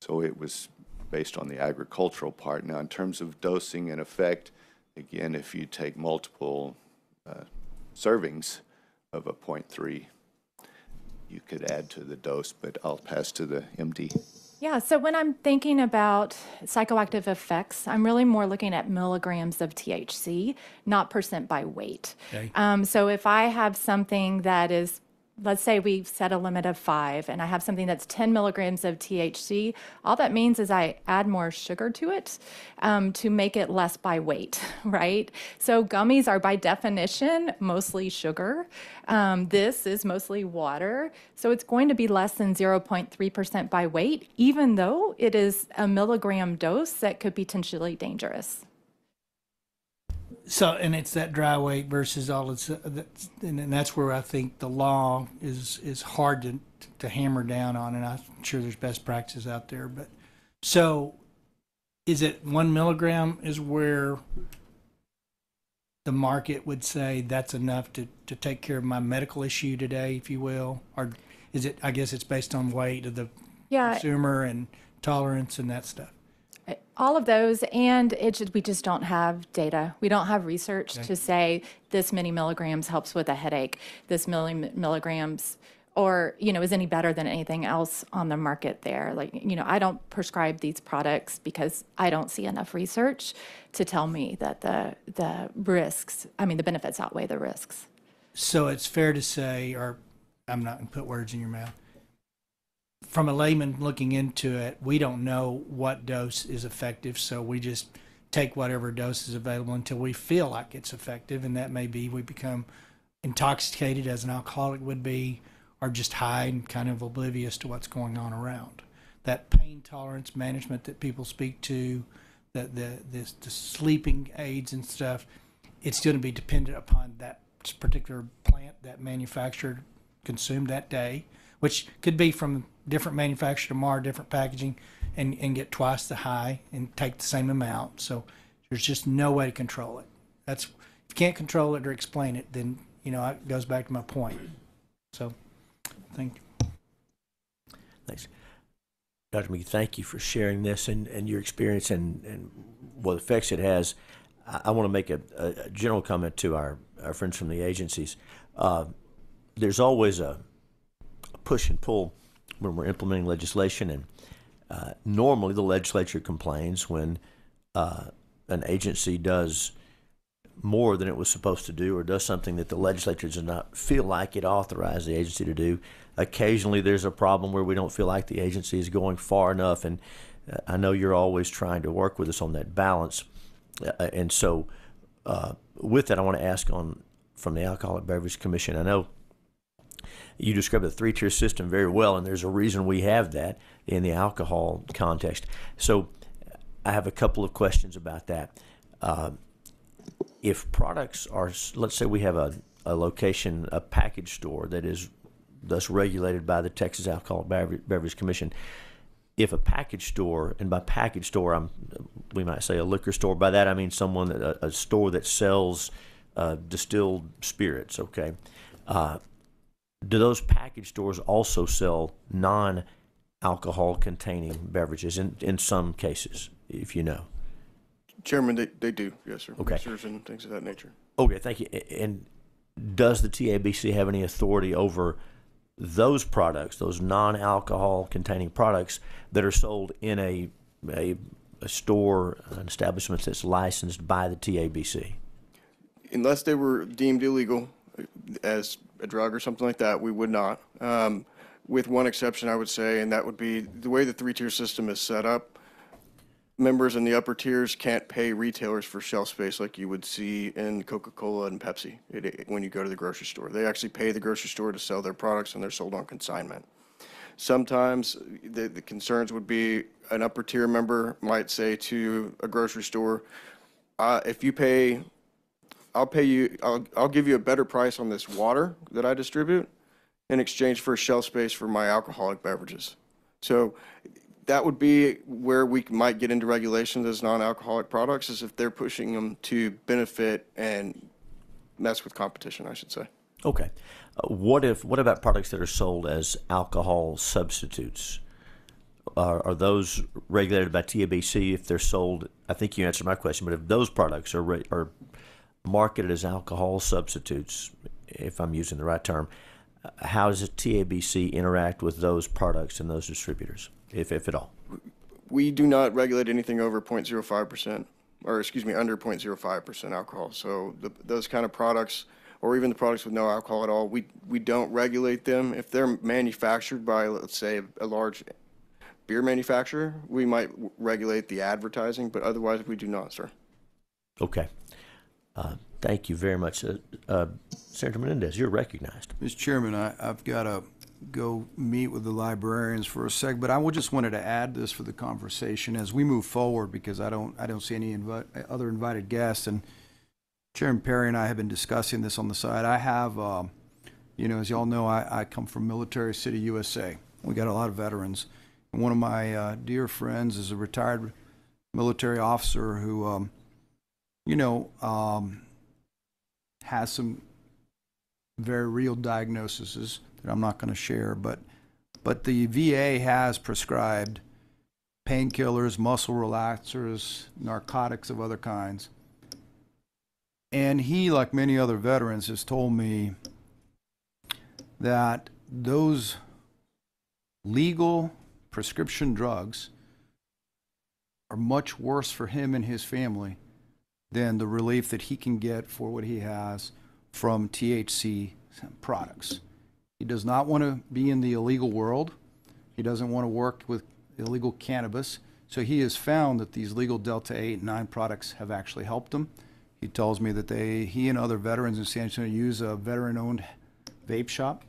C: So it was based on the agricultural part. Now, in terms of dosing and effect, again, if you take multiple uh, servings of a 0.3, you could add to the dose, but I'll pass to the MD.
B: Yeah, so when I'm thinking about psychoactive effects, I'm really more looking at milligrams of THC, not percent by weight.
F: Okay.
B: Um, so if I have something that is, let's say we set a limit of five, and I have something that's 10 milligrams of THC, all that means is I add more sugar to it um, to make it less by weight, right? So gummies are by definition mostly sugar. Um, this is mostly water. So it's going to be less than 0.3% by weight, even though it is a milligram dose that could be potentially dangerous.
F: So, and it's that dry weight versus all it's, uh, that's, and then that's where I think the law is is hard to to hammer down on, and I'm sure there's best practices out there. But so, is it one milligram is where the market would say that's enough to to take care of my medical issue today, if you will, or is it? I guess it's based on weight of the
B: Yeah,
F: consumer and tolerance and that stuff.
B: All of those, and it just, we just don't have data. We don't have research to say this many milligrams helps with a headache, this milli milligrams, or you know, is any better than anything else on the market there. Like you know, I don't prescribe these products because I don't see enough research to tell me that the the risks, I mean, the benefits outweigh the risks.
F: So it's fair to say, or I'm not going to put words in your mouth. From a layman looking into it, we don't know what dose is effective, so we just take whatever dose is available until we feel like it's effective, and that may be we become intoxicated as an alcoholic would be, or just high and kind of oblivious to what's going on around. That pain tolerance management that people speak to, the the the sleeping aids and stuff, it's going to be dependent upon that particular plant that manufacturer consumed that day, which could be from different manufacturer tomorrow, different packaging, and, and get twice the high and take the same amount. So there's just no way to control it. That's if you can't control it or explain it, then you know it goes back to my point. So, thank you.
A: Thanks. Dr. McGee, thank you for sharing this and, and your experience and, and what effects it has. I, I want to make a, a, general comment to our, our friends from the agencies. Uh, there's always a push and pull when we're implementing legislation, and uh, normally the legislature complains when uh, an agency does more than it was supposed to do or does something that the legislature does not feel like it authorized the agency to do. Occasionally, there's a problem where we don't feel like the agency is going far enough, and uh, I know you're always trying to work with us on that balance. Uh, and so, uh, with that, I want to ask on from the Alcoholic Beverage Commission. I know you described the three tier system very well, and there's a reason we have that in the alcohol context. So, I have a couple of questions about that. Uh, if products are, let's say we have a, a location, a package store that is thus regulated by the Texas Alcohol Beverage, Commission. If a package store, and by package store, I'm, we might say a liquor store. By that I mean someone a, a store that sells uh, distilled spirits. Okay, uh, do those package stores also sell non-alcohol containing beverages? In in some cases, if you know.
D: Chairman, they, they do, yes, sir.
A: Okay.
D: Mixers and things of that nature.
A: Okay, thank you. And does the TABC have any authority over those products, those non-alcohol containing products that are sold in a a, a store, an establishment that's licensed by the TABC?
D: Unless they were deemed illegal as a drug or something like that, we would not. Um, with one exception, I would say, and that would be the way the three-tier system is set up. Members in the upper tiers can't pay retailers for shelf space like you would see in Coca-Cola and Pepsi it- it- when you go to the grocery store. They actually pay the grocery store to sell their products and they're sold on consignment. Sometimes the, the concerns would be an upper tier member might say to a grocery store, uh, if you pay I'll pay you, I'll, I'll give you a better price on this water that I distribute in exchange for shelf space for my alcoholic beverages. So that would be where we might get into regulations as non-alcoholic products is if they're pushing them to benefit and mess with competition, I should say.
A: Okay. Uh, what if what about products that are sold as alcohol substitutes? Are, are those regulated by TABC if they're sold? I think you answered my question, but if those products are re, are marketed as alcohol substitutes, if I'm using the right term, how does the TABC interact with those products and those distributors, if if at all?
D: We do not regulate anything over 0.05%, or excuse me, under 0.05% alcohol. So the, those kind of products, or even the products with no alcohol at all, we, we don't regulate them. If they're manufactured by, let's say, a large beer manufacturer, we might w- regulate the advertising, but otherwise we do not, sir.
A: Okay. Uh, thank you very much, uh, uh, Senator Menendez. You're recognized.
H: Mr. Chairman, I, I've got to go meet with the librarians for a sec, but I just wanted to add this for the conversation as we move forward because I don't, I don't see any other invited guests. And Chairman Perry and I have been discussing this on the side. I have, um, you know, as y'all know, I, I come from Military City, USA. We got a lot of veterans. One of my uh, dear friends is a retired military officer who, um, you know, um, has some very real diagnoses that I'm not going to share, but but the VA has prescribed painkillers, muscle relaxers, narcotics of other kinds. And he, like many other veterans, has told me that those legal prescription drugs are much worse for him and his family than the relief that he can get for what he has from THC products. He does not want to be in the illegal world. He doesn't want to work with illegal cannabis. So he has found that these legal Delta 8 and 9 products have actually helped him. He tells me that they, he and other veterans in San Antonio use a veteran owned vape shop.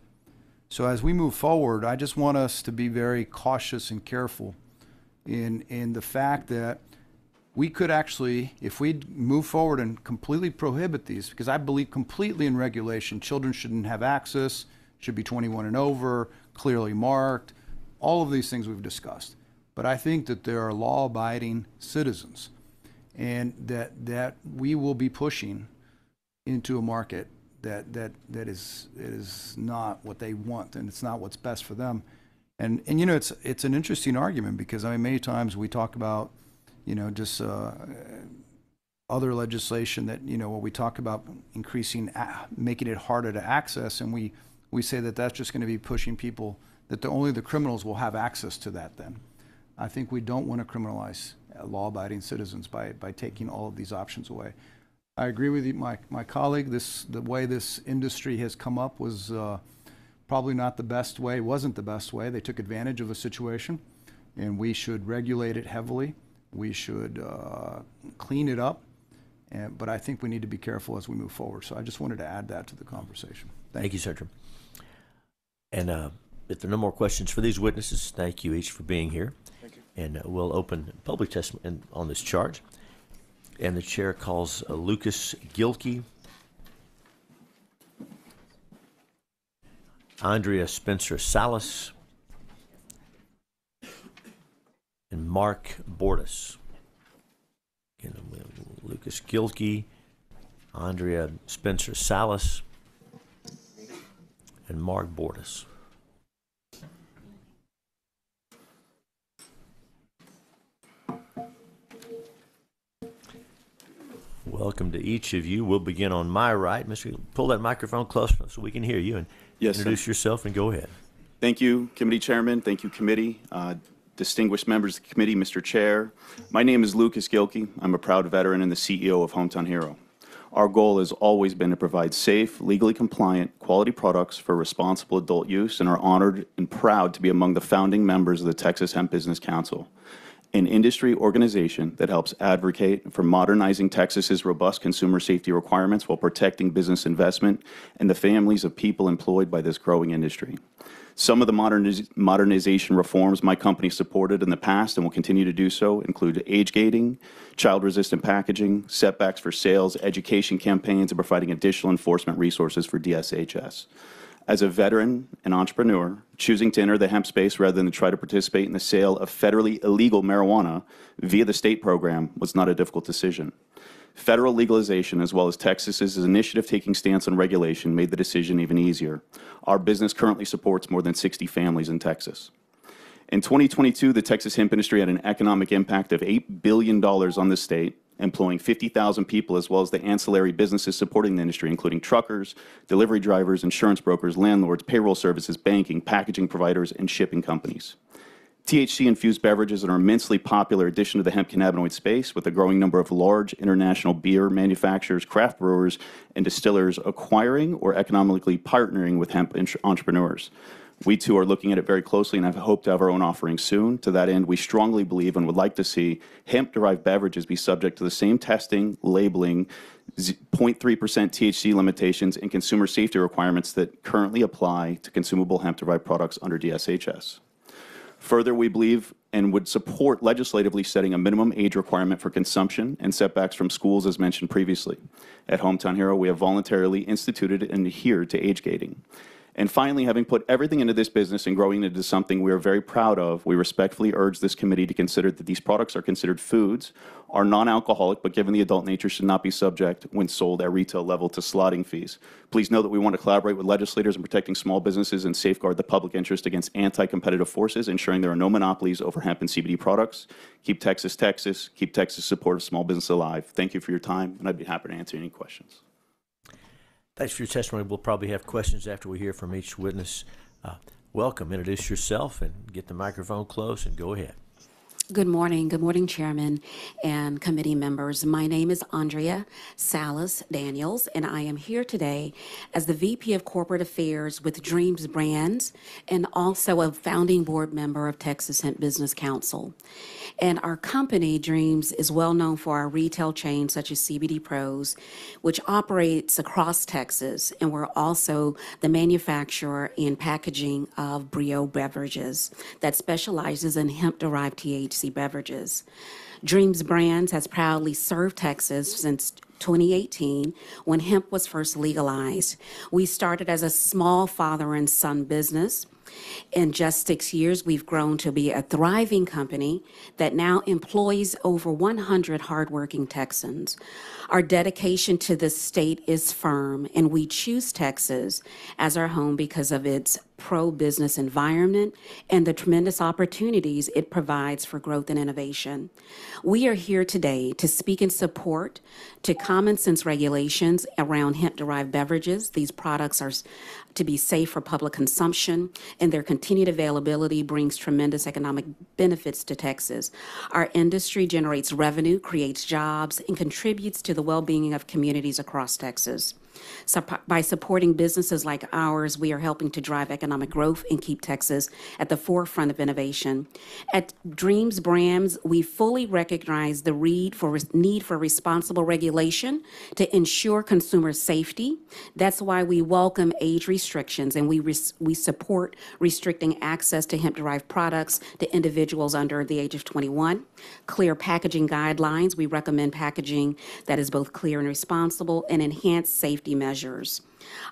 H: So as we move forward, I just want us to be very cautious and careful in, in the fact that we could actually, if we move forward and completely prohibit these, because I believe completely in regulation, children shouldn't have access, should be 21 and over, clearly marked, all of these things we've discussed. But I think that there are law-abiding citizens, and that that we will be pushing into a market that that that is is not what they want, and it's not what's best for them. And and you know, it's it's an interesting argument because I mean, many times we talk about, you know, just uh, other legislation that you know, where we talk about increasing, making it harder to access, and we we say that that's just going to be pushing people that the, only the criminals will have access to that. Then, I think we don't want to criminalize uh, law-abiding citizens by by taking all of these options away. I agree with you, my, my colleague. This, the way this industry has come up was uh, probably not the best way, wasn't the best way. They took advantage of a situation, and we should regulate it heavily. We should uh, clean it up, and, but I think we need to be careful as we move forward. So I just wanted to add that to the conversation.
A: Thank you, Senator. And uh, if there are no more questions for these witnesses, thank you each for being here. Thank you. And uh, we'll open public testimony on this charge. And the chair calls uh, Lucas Gilkey, Andrea Spencer Salas, and Mark Bordas. Again, we have Lucas Gilkey, Andrea Spencer Salas, and Mark Bordas. Welcome to each of you. We'll begin on my right. Mr. Pull that microphone closer so we can hear you and
I: Yes, sir.
A: introduce yourself and go ahead.
I: Thank you, Committee Chairman. Thank you, Committee. Uh, Distinguished members of the committee, Mr. Chair. My name is Lucas Gilkey. I'm a proud veteran and the CEO of Hometown Hero. Our goal has always been to provide safe, legally compliant, quality products for responsible adult use and are honored and proud to be among the founding members of the Texas Hemp Business Council, an industry organization that helps advocate for modernizing Texas's robust consumer safety requirements while protecting business investment and the families of people employed by this growing industry. Some of the moderniz- modernization reforms my company supported in the past and will continue to do so include age gating, child-resistant packaging, setbacks for sales, education campaigns, and providing additional enforcement resources for DSHS. As a veteran and entrepreneur, choosing to enter the hemp space rather than try to participate in the sale of federally illegal marijuana via the state program was not a difficult decision. Federal legalization, as well as Texas's initiative taking stance on regulation, made the decision even easier. Our business currently supports more than 60 families in Texas. In 2022, the Texas hemp industry had an economic impact of $8 billion on the state, employing 50,000 people, as well as the ancillary businesses supporting the industry, including truckers, delivery drivers, insurance brokers, landlords, payroll services, banking, packaging providers, and shipping companies. THC-infused beverages are an immensely popular addition to the hemp cannabinoid space, with a growing number of large international beer manufacturers, craft brewers, and distillers acquiring or economically partnering with hemp entre- entrepreneurs. We too are looking at it very closely and have hope to have our own offering soon. To that end, we strongly believe and would like to see hemp-derived beverages be subject to the same testing, labeling, 0.3% THC limitations, and consumer safety requirements that currently apply to consumable hemp-derived products under DSHS. Further, we believe and would support legislatively setting a minimum age requirement for consumption and setbacks from schools as mentioned previously. At Hometown Hero, we have voluntarily instituted and adhered to age gating. And finally, having put everything into this business and growing it into something we are very proud of, we respectfully urge this committee to consider that these products are considered foods, are non-alcoholic, but given the adult nature should not be subject when sold at retail level to slotting fees. Please know that we want to collaborate with legislators in protecting small businesses and safeguard the public interest against anti-competitive forces, ensuring there are no monopolies over hemp and CBD products. Keep Texas, Texas. Keep Texas support of small business alive. Thank you for your time, and I'd be happy to answer any questions.
A: Thanks for your testimony. We'll probably have questions after we hear from each witness. Uh, welcome. Introduce yourself and get the microphone close and go ahead.
J: Good morning. Good morning, Chairman and committee members. My name is Andrea Salas Daniels, and I am here today as the VP of Corporate Affairs with Dreams Brands and also a founding board member of Texas Hemp Business Council. And our company, Dreams, is well known for our retail chain, such as CBD Pros, which operates across Texas, and we're also the manufacturer and packaging of Brio beverages that specializes in hemp-derived THC beverages. Dreams Brands has proudly served Texas since 2018 when hemp was first legalized. We started as a small father and son business. In just six years, we've grown to be a thriving company that now employs over 100 hardworking Texans. Our dedication to the state is firm, and we choose Texas as our home because of its pro-business environment and the tremendous opportunities it provides for growth and innovation. We are here today to speak in support to common sense regulations around hemp-derived beverages. These products are to be safe for public consumption, and their continued availability brings tremendous economic benefits to Texas. Our industry generates revenue, creates jobs, and contributes to the well-being of communities across Texas. So by supporting businesses like ours, we are helping to drive economic growth and keep Texas at the forefront of innovation. At Dreams Brands, we fully recognize the need for, need for responsible regulation to ensure consumer safety. That's why we welcome age restrictions and we, we support restricting access to hemp-derived products to individuals under the age of 21. Clear packaging guidelines. We recommend packaging that is both clear and responsible and enhanced safety measures.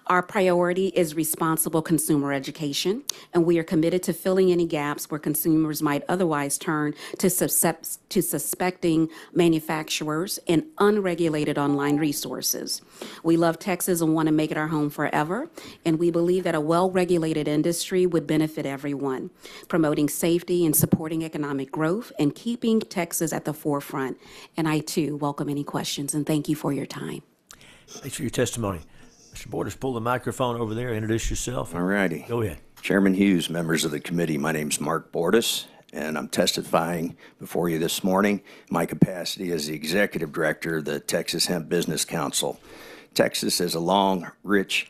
J: Our priority is responsible consumer education, and we are committed to filling any gaps where consumers might otherwise turn to, to suspecting manufacturers and unregulated online resources. We love Texas and want to make it our home forever, and we believe that a well-regulated industry would benefit everyone, promoting safety and supporting economic growth and keeping Texas at the forefront. And I too welcome any questions, and thank you for your time.
A: Thanks for your testimony. Mr. Bordas, pull the microphone over there, introduce yourself.
K: All righty.
A: Go ahead.
K: Chairman Hughes, members of the committee, my name's Mark Bordas, and I'm testifying before you this morning in my capacity as the Executive Director of the Texas Hemp Business Council. Texas has a long, rich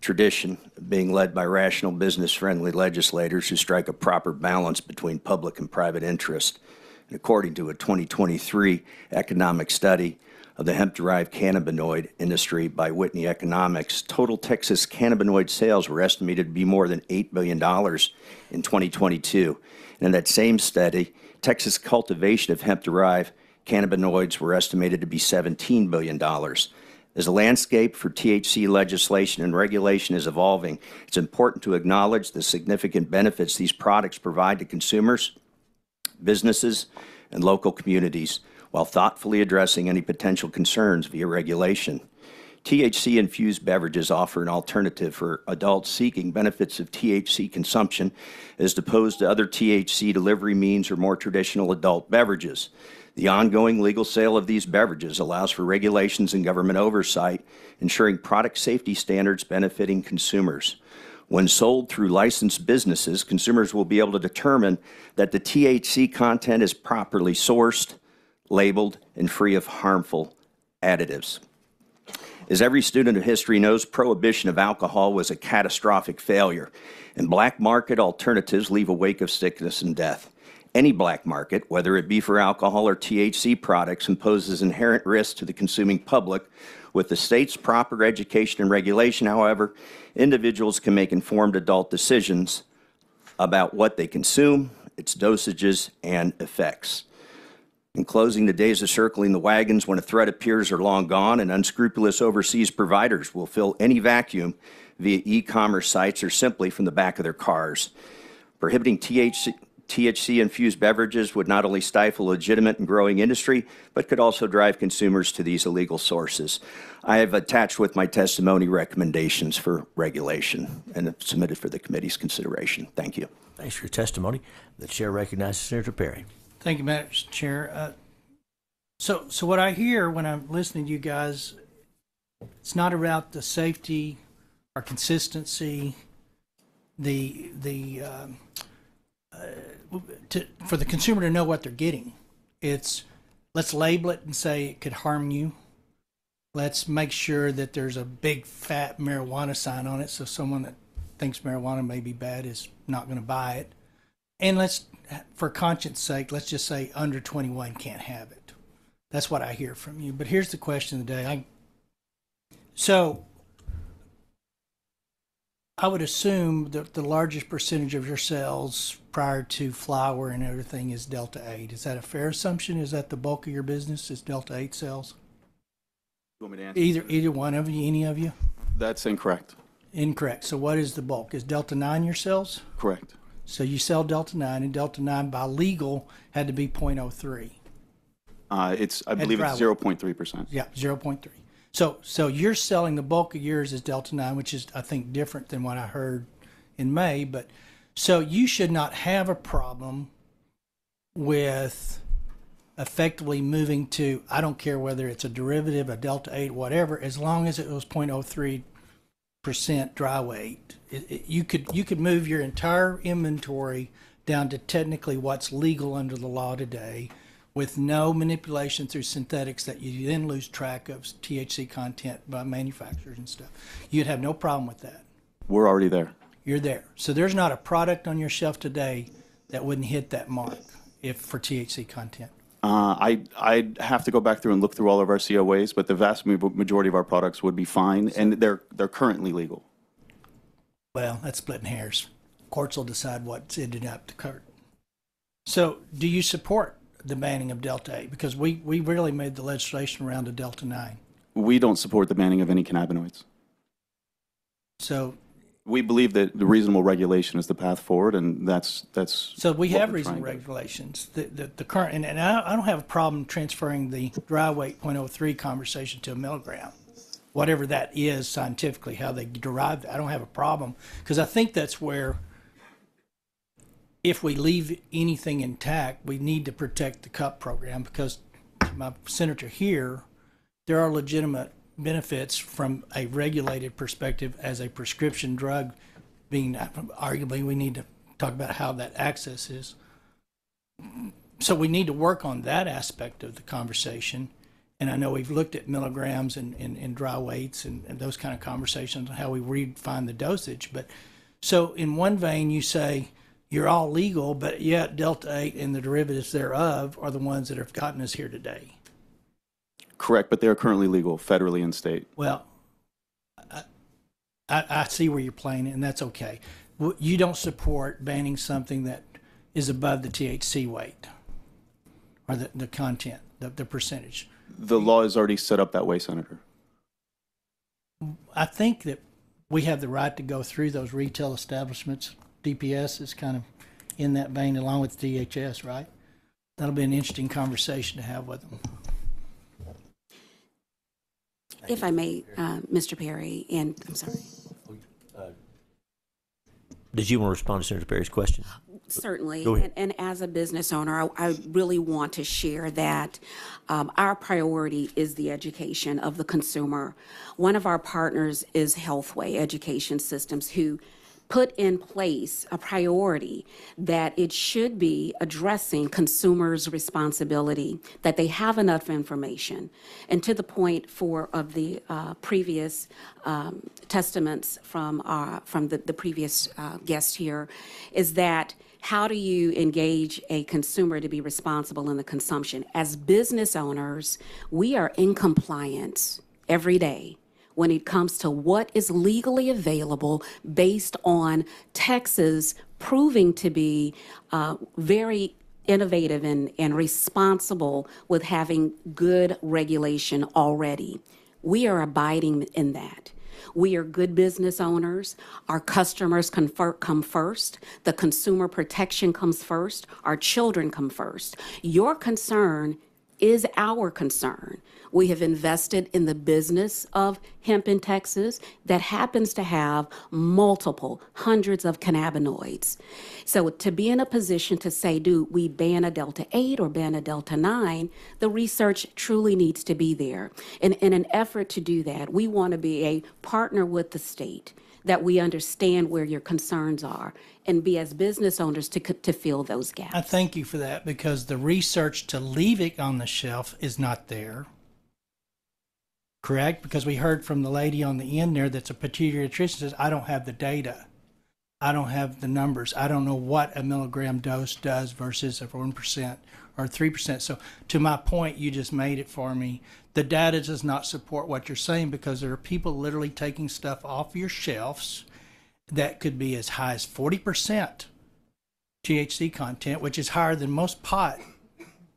K: tradition of being led by rational, business-friendly legislators who strike a proper balance between public and private interest. And according to a 2023 economic study of the hemp-derived cannabinoid industry by Whitney Economics, total Texas cannabinoid sales were estimated to be more than $8 billion in 2022. And in that same study, Texas cultivation of hemp-derived cannabinoids were estimated to be $17 billion. As the landscape for THC legislation and regulation is evolving, it's important to acknowledge the significant benefits these products provide to consumers, businesses, and local communities while thoughtfully addressing any potential concerns via regulation. THC infused beverages offer an alternative for adults seeking benefits of THC consumption as opposed to other THC delivery means or more traditional adult beverages. The ongoing legal sale of these beverages allows for regulations and government oversight, ensuring product safety standards benefiting consumers. When sold through licensed businesses, consumers will be able to determine that the THC content is properly sourced, labeled, and free of harmful additives. As every student of history knows, prohibition of alcohol was a catastrophic failure, and black market alternatives leave a wake of sickness and death. Any black market, whether it be for alcohol or THC products, imposes inherent risks to the consuming public. With the state's proper education and regulation, however, individuals can make informed adult decisions about what they consume, its dosages, and effects. In closing, the days of circling the wagons when a threat appears are long gone, and unscrupulous overseas providers will fill any vacuum via e-commerce sites or simply from the back of their cars. Prohibiting THC, THC-infused beverages would not only stifle legitimate and growing industry, but could also drive consumers to these illegal sources. I have attached with my testimony recommendations for regulation and submitted for the committee's consideration. Thank you.
A: Thanks for your testimony. The chair recognizes Senator Perry.
F: Thank you, Madam Chair. Uh, so, so what I hear when I'm listening to you guys, it's not about the safety or consistency, the the um, to, for the consumer to know what they're getting. It's let's label it and say it could harm you. Let's make sure that there's a big fat marijuana sign on it so someone that thinks marijuana may be bad is not going to buy it. And let's, for conscience sake, let's just say under 21 can't have it. That's what I hear from you. But here's the question of the day. I, so I would assume that the largest percentage of your sales prior to flower and everything is Delta 8. Is that a fair assumption? Is that the bulk of your business is Delta 8 sales?
I: You want me to answer?
F: Either either one of you, any of you?
I: That's incorrect.
F: Incorrect. So what is the bulk? Is Delta 9 your sales?
I: Correct.
F: So you sell Delta 9 and Delta 9 by legal had to be 0.03.
I: Uh, it's, I believe it's 0.3%.
F: Yeah, 0.3. So so you're selling the bulk of yours is Delta 9, which is I think different than what I heard in May, but so you should not have a problem with effectively moving to I don't care whether it's a derivative, a Delta 8, whatever, as long as it was 0.03 percent dry weight. It, it, you could you could move your entire inventory down to technically what's legal under the law today, with no manipulation through synthetics that you then lose track of THC content by manufacturers and stuff. You'd have no problem with that.
I: We're already there.
F: You're there. So there's not a product on your shelf today that wouldn't hit that mark if for THC content.
I: Uh, I, I'd have to go back through and look through all of our COAs, but the vast ma- majority of our products would be fine, and they're, they're currently legal.
F: Well, that's splitting hairs. Courts will decide what's ended up to court. So, do you support the banning of Delta 8? Because we, we really made the legislation around the Delta 9.
I: We don't support the banning of any cannabinoids.
F: So,
I: We believe that the reasonable regulation is the path forward, and that's, that's.
F: so we
I: what
F: have
I: we're
F: reasonable
I: trying to-
F: regulations. The, the, the current, and, and I, I don't have a problem transferring the dry weight .03 conversation to a milligram. Whatever that is scientifically, how they derive that, I don't have a problem. Because I think that's where if we leave anything intact, we need to protect the CUP program because my senator here, there are legitimate benefits from a regulated perspective as a prescription drug being arguably we need to talk about how that access is. So we need to work on that aspect of the conversation. And I know we've looked at milligrams and, and, and dry weights and, and those kind of conversations how we redefine the dosage. But so in one vein, you say you're all legal, but yet Delta 8 and the derivatives thereof are the ones that have gotten us here today.
I: Correct, but they are currently legal federally and state.
F: Well, I, I, I see where you're playing, and that's okay. You don't support banning something that is above the THC weight or the, the content, the, the percentage.
I: The law is already set up that way, Senator.
F: I think that we have the right to go through those retail establishments. DPS is kind of in that vein along with DHS, right? That'll be an interesting conversation to have with them.
J: If I may, uh, Mr. Perry, and I'm sorry.
A: Did you want to respond to Senator Perry's question?
J: Certainly.
A: Go ahead.
J: And, and as a business owner, I, I really want to share that um, our priority is the education of the consumer. One of our partners is Healthway Education Systems, who put in place a priority that it should be addressing consumers' responsibility, that they have enough information. And to the point for of the uh, previous um, testaments from our, from the, the previous uh, guest here, is that how do you engage a consumer to be responsible in the consumption? As business owners, we are in compliance every day when it comes to what is legally available based on Texas proving to be uh, very innovative and, and responsible with having good regulation already. We are abiding in that. We are good business owners. Our customers confer- come first. The consumer protection comes first. Our children come first. Your concern is our concern. We have invested in the business of hemp in Texas that happens to have multiple hundreds of cannabinoids. So to be in a position to say, do we ban a Delta 8 or ban a Delta 9, the research truly needs to be there. And in an effort to do that, we want to be a partner with the state that we understand where your concerns are and be as business owners to, to fill those gaps.
F: I thank you for that because the research to leave it on the shelf is not there. Correct? Because we heard from the lady on the end there that's a pediatrician says, I don't have the data. I don't have the numbers. I don't know what a milligram dose does versus a 1% or 3%. So, to my point, you just made it for me. The data does not support what you're saying because there are people literally taking stuff off your shelves that could be as high as 40% THC content, which is higher than most pot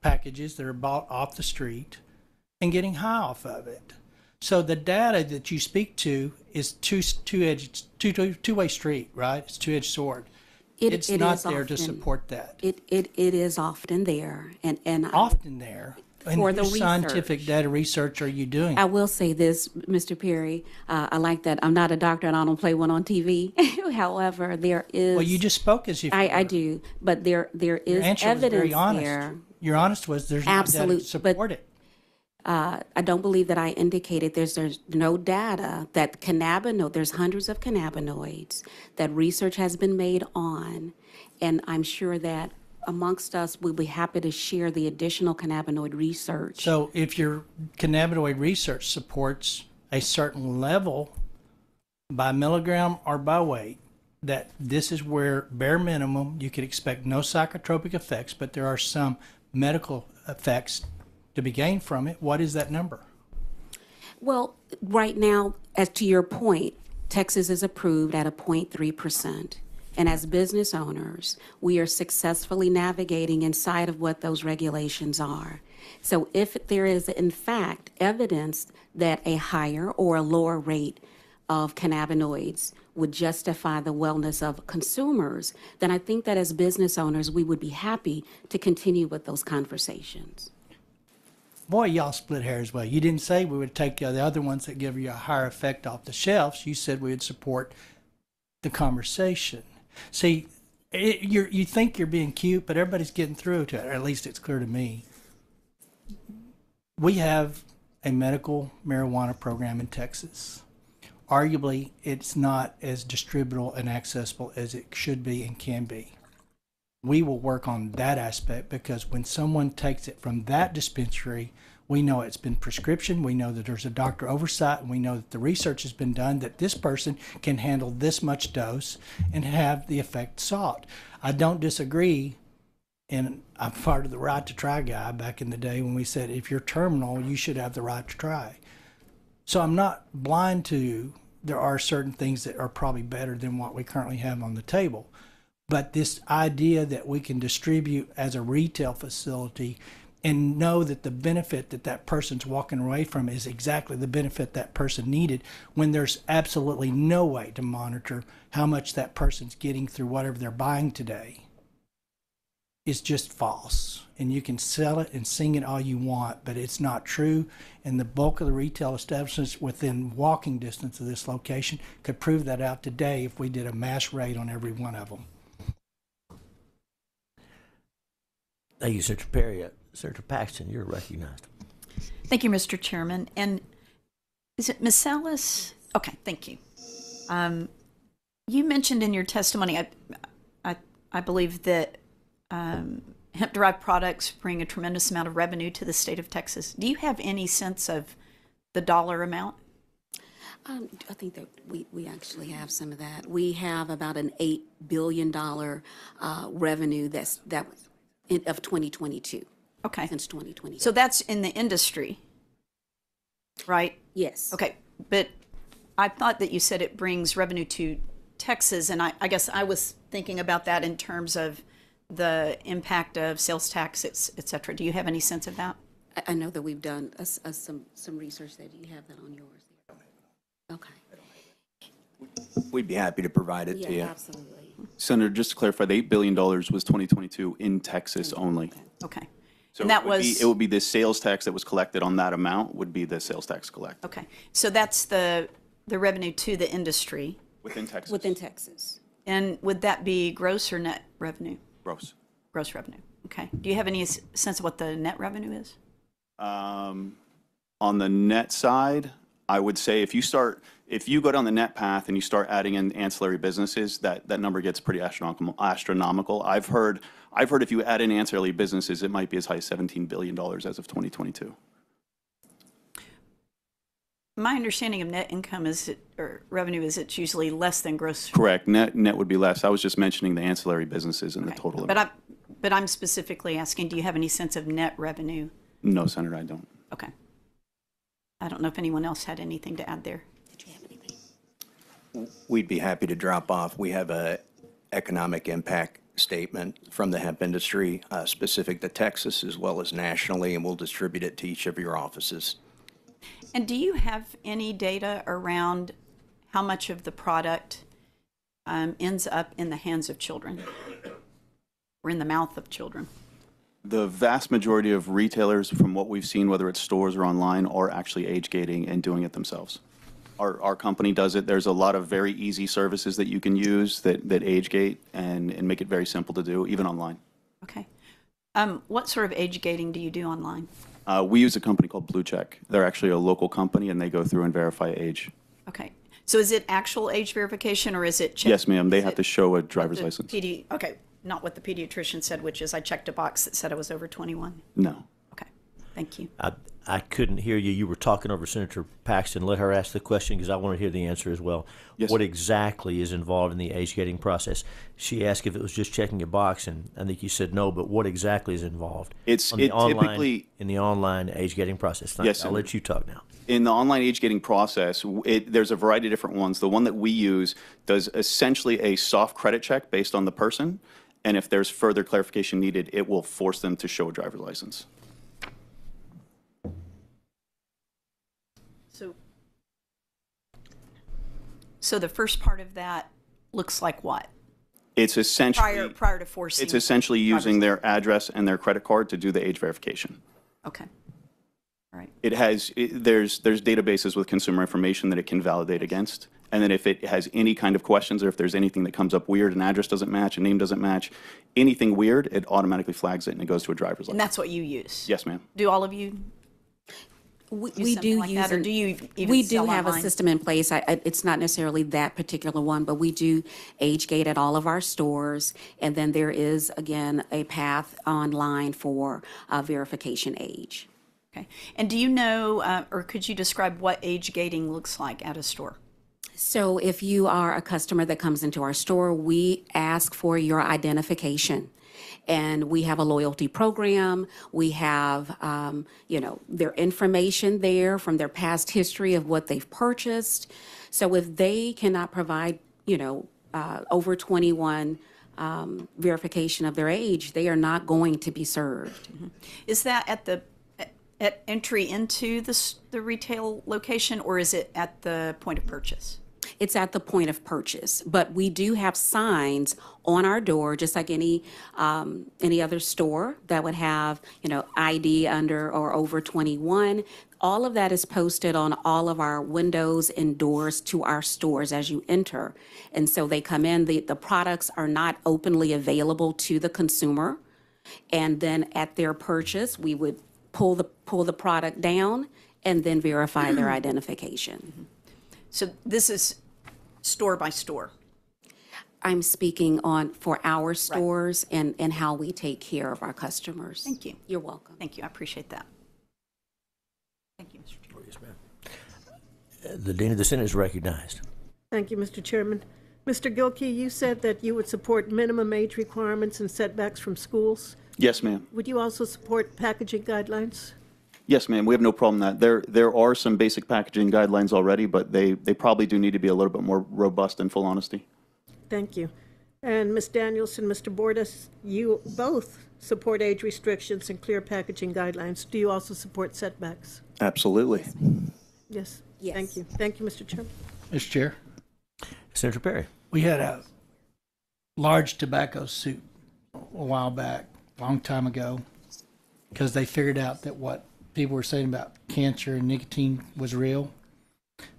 F: packages that are bought off the street, and getting high off of it. So the data that you speak to is two two edged two two two way street, right? It's two edged sword.
J: It-
F: it's
J: it
F: not there to
J: often-
F: support that.
J: It, it, it is often there, and, and would-
F: Often there. And
J: For the
F: whose scientific
J: research.
F: data research are you doing?
J: I will say this, Mr. Perry. Uh, I like that. I'm not a doctor and I don't play one on TV. However, there is.
F: well, you just spoke as if
J: I, I do, but there there
F: Your
J: is evidence
F: very honest.
J: there.
F: Your honest was there's no data to
J: Absolute, but-
F: support it.
J: Uh, I don't believe that I indicated there's, there's no data that cannabinoid, there's hundreds of cannabinoids that research has been made on. And I'm sure that amongst us, we'll be happy to share the additional cannabinoid research.
F: So if your cannabinoid research supports a certain level by milligram or by weight, that this is where bare minimum you could expect no psychotropic effects, but there are some medical effects to be gained from it. What is that number?
J: Well, right now, as to your point, Texas is approved at a 0.3%. And as business owners, we are successfully navigating inside of what those regulations are. So if there is in fact evidence that a higher or a lower rate of cannabinoids would justify the wellness of consumers, then I think that as business owners, we would be happy to continue with those conversations.
F: Boy, y'all split hairs well. You didn't say we would take uh, the other ones that give you a higher effect off the shelves. You said we would support the conversation. See, it, you're, you think you're being cute, but everybody's getting through to it. Or at least it's clear to me. We have a medical marijuana program in Texas. Arguably, it's not as distributable and accessible as it should be and can be we will work on that aspect because when someone takes it from that dispensary, we know it's been prescription, we know that there's a doctor oversight, and we know that the research has been done that this person can handle this much dose and have the effect sought. I don't disagree, and I'm part of the right to try guy back in the day when we said if you're terminal, you should have the right to try. So I'm not blind to there are certain things that are probably better than what we currently have on the table. But this idea that we can distribute as a retail facility and know that the benefit that that person's walking away from is exactly the benefit that person needed when there's absolutely no way to monitor how much that person's getting through whatever they're buying today is just false. And you can sell it and sing it all you want, but it's not true. And the bulk of the retail establishments within walking distance of this location could prove that out today if we did a mass raid on every one of them.
A: Thank you, Senator Perry. Senator Paxton, you're recognized.
G: Thank you, Mr. Chairman. And is it Ms. Salas? Okay, thank you. Um, you mentioned in your testimony, I, I, I believe that um, hemp derived products bring a tremendous amount of revenue to the state of Texas. Do you have any sense of the dollar amount?
J: Um, I think that we, we actually have some of that. We have about an eight billion dollar uh, revenue that's that was in, of 2022
G: Okay.
J: since 2020.
G: So that's in the industry, right?
J: yes,
G: Okay, but I thought that you said it brings revenue to Texas, and I, I guess I was thinking about that in terms of the impact of sales tax, et, et cetera. Do you have any sense of that?
J: I, I know that we've done uh, s- uh, some some research that you have that on yours. Okay.
K: We'd be happy to provide it to you.
J: Absolutely.
I: Senator, just to clarify, the $8 billion was 2022 in Texas only.
G: Okay.
I: So
G: And that
I: it would be-
G: was-
I: It would be the sales tax that was collected on that amount would be the sales tax collected
G: Okay, so that's the, the revenue to the industry.
I: within Texas.
J: Within Texas.
G: And would that be gross or net revenue?
I: Gross.
G: Gross revenue, okay. Do you have any s- sense of what the net revenue is?
I: Um, On the net side, I would say if you start, if you go down the net path and you start adding in ancillary businesses, that, that number gets pretty astronomical, astronomical. I've heard, I've heard if you add in ancillary businesses, it might be as high as $17 billion as of 2022.
G: My understanding of net income is, it- or revenue is it's usually less than gross.
I: Correct, net, net would be less. I was just mentioning the ancillary businesses and the
G: Okay.
I: total.
G: But I'm, but I'm specifically asking, do you have any sense of net revenue?
I: No, Senator, I don't.
G: Okay. I don't know if anyone else had anything to add there.
J: Did you have anything?
K: We'd be happy to drop off. We have a economic impact statement from the hemp industry, uh, specific to Texas as well as nationally, and we'll distribute it to each of your offices.
G: And do you have any data around how much of the product um, ends up in the hands of children? Or in the mouth of children?
I: The vast majority of retailers, from what we've seen, whether it's stores or online, are actually age gating and doing it themselves. Our, our company does it. There's a lot of very easy services that you can use that, that age gate and, and make it very simple to do, even online.
G: Okay. Um, what sort of age gating do you do online?
I: Uh, we use a company called BlueCheck. They're actually a local company and they go through and verify age.
G: Okay. So is it actual age verification or is it? check-
I: Yes, ma'am. They
G: is
I: have to show a driver's license.
G: PD, okay, not what the pediatrician said, which is I checked a box that said I was over 21.
I: No.
G: Okay, thank you.
A: I, I couldn't hear you. You were talking over Senator Paxton. Let her ask the question because I want to hear the answer as well.
I: Yes,
A: what exactly is involved in the age gating process? She asked if it was just checking a box, and I think you said no. But what exactly is involved?
I: It's-
A: on the
I: it
A: online,
I: typically-
A: in the online age gating process. Thank-
I: Yes,
A: I'll let you talk now.
I: in the online age gating process, it, there's a variety of different ones. The one that we use does essentially a soft credit check based on the person, and if there's further clarification needed, it will force them to show a driver's license.
G: So, so the first part of that looks like what?
I: It's essentially
G: Prior, prior to forcing?
I: it's essentially using their address and their credit card to do the age verification.
G: Okay. All right.
I: It has it, there's there's databases with consumer information that it can validate against, and then if it has any kind of questions or if there's anything that comes up weird, an address doesn't match, a name doesn't match, anything weird, it automatically flags it and it goes to a driver's
G: And
I: license.
G: that's what you use?
I: Yes, ma'am.
G: Do all of you?
J: We,
G: do
J: we
G: something
J: do
G: like
J: use
G: that, or
J: an-
G: do you even
J: we do
G: sell
J: have a
G: online?
J: system in place. I, I, it's not necessarily that particular one, but we do age gate at all of our stores, and then there is again a path online for uh, verification age.
G: Okay. And do you know, uh, or could you describe what age gating looks like at a store?
J: So if you are a customer that comes into our store, we ask for your identification. And we have a loyalty program. We have, um, you know, their information there from their past history of what they've purchased. So if they cannot provide, you know, uh, over 21 um, verification of their age, they are not going to be served.
G: Is that at the, at entry into the, the retail location, or is it at the point of purchase?
J: It's at the point of purchase, but we do have signs on our door, just like any um, any other store that would have, you know, ID under or over 21. All of that is posted on all of our windows and doors to our stores as you enter, and so they come in. the The products are not openly available to the consumer, and then at their purchase, we would pull the pull the product down and then verify their identification.
G: So this is store by store.
J: I'm speaking on for our stores and, and how we take care of our customers.
G: Thank you.
J: You're welcome.
G: Thank you. I appreciate that. Thank you, Mr. Chairman.
A: Yes, ma'am. Uh, The Dean of the Senate is recognized.
E: Thank you, Mr. Chairman. Mr. Gilkey, you said that you would support minimum age requirements and setbacks from schools.
I: Yes, ma'am.
E: Would you also support packaging guidelines?
I: Yes, ma'am. We have no problem that. There there are some basic packaging guidelines already, but they they probably do need to be a little bit more robust in full honesty.
E: Thank you. And Ms. Danielson, Mr. Bordas, you both support age restrictions and clear packaging guidelines. Do you also support setbacks?
K: Absolutely.
E: Yes?
J: Yes.
E: Thank you. Thank you, Mr. Chairman.
F: Mr. Chair,
A: Senator Perry.
F: we had a large tobacco suit a while back, a long time ago, because they figured out that what people were saying about cancer and nicotine was real.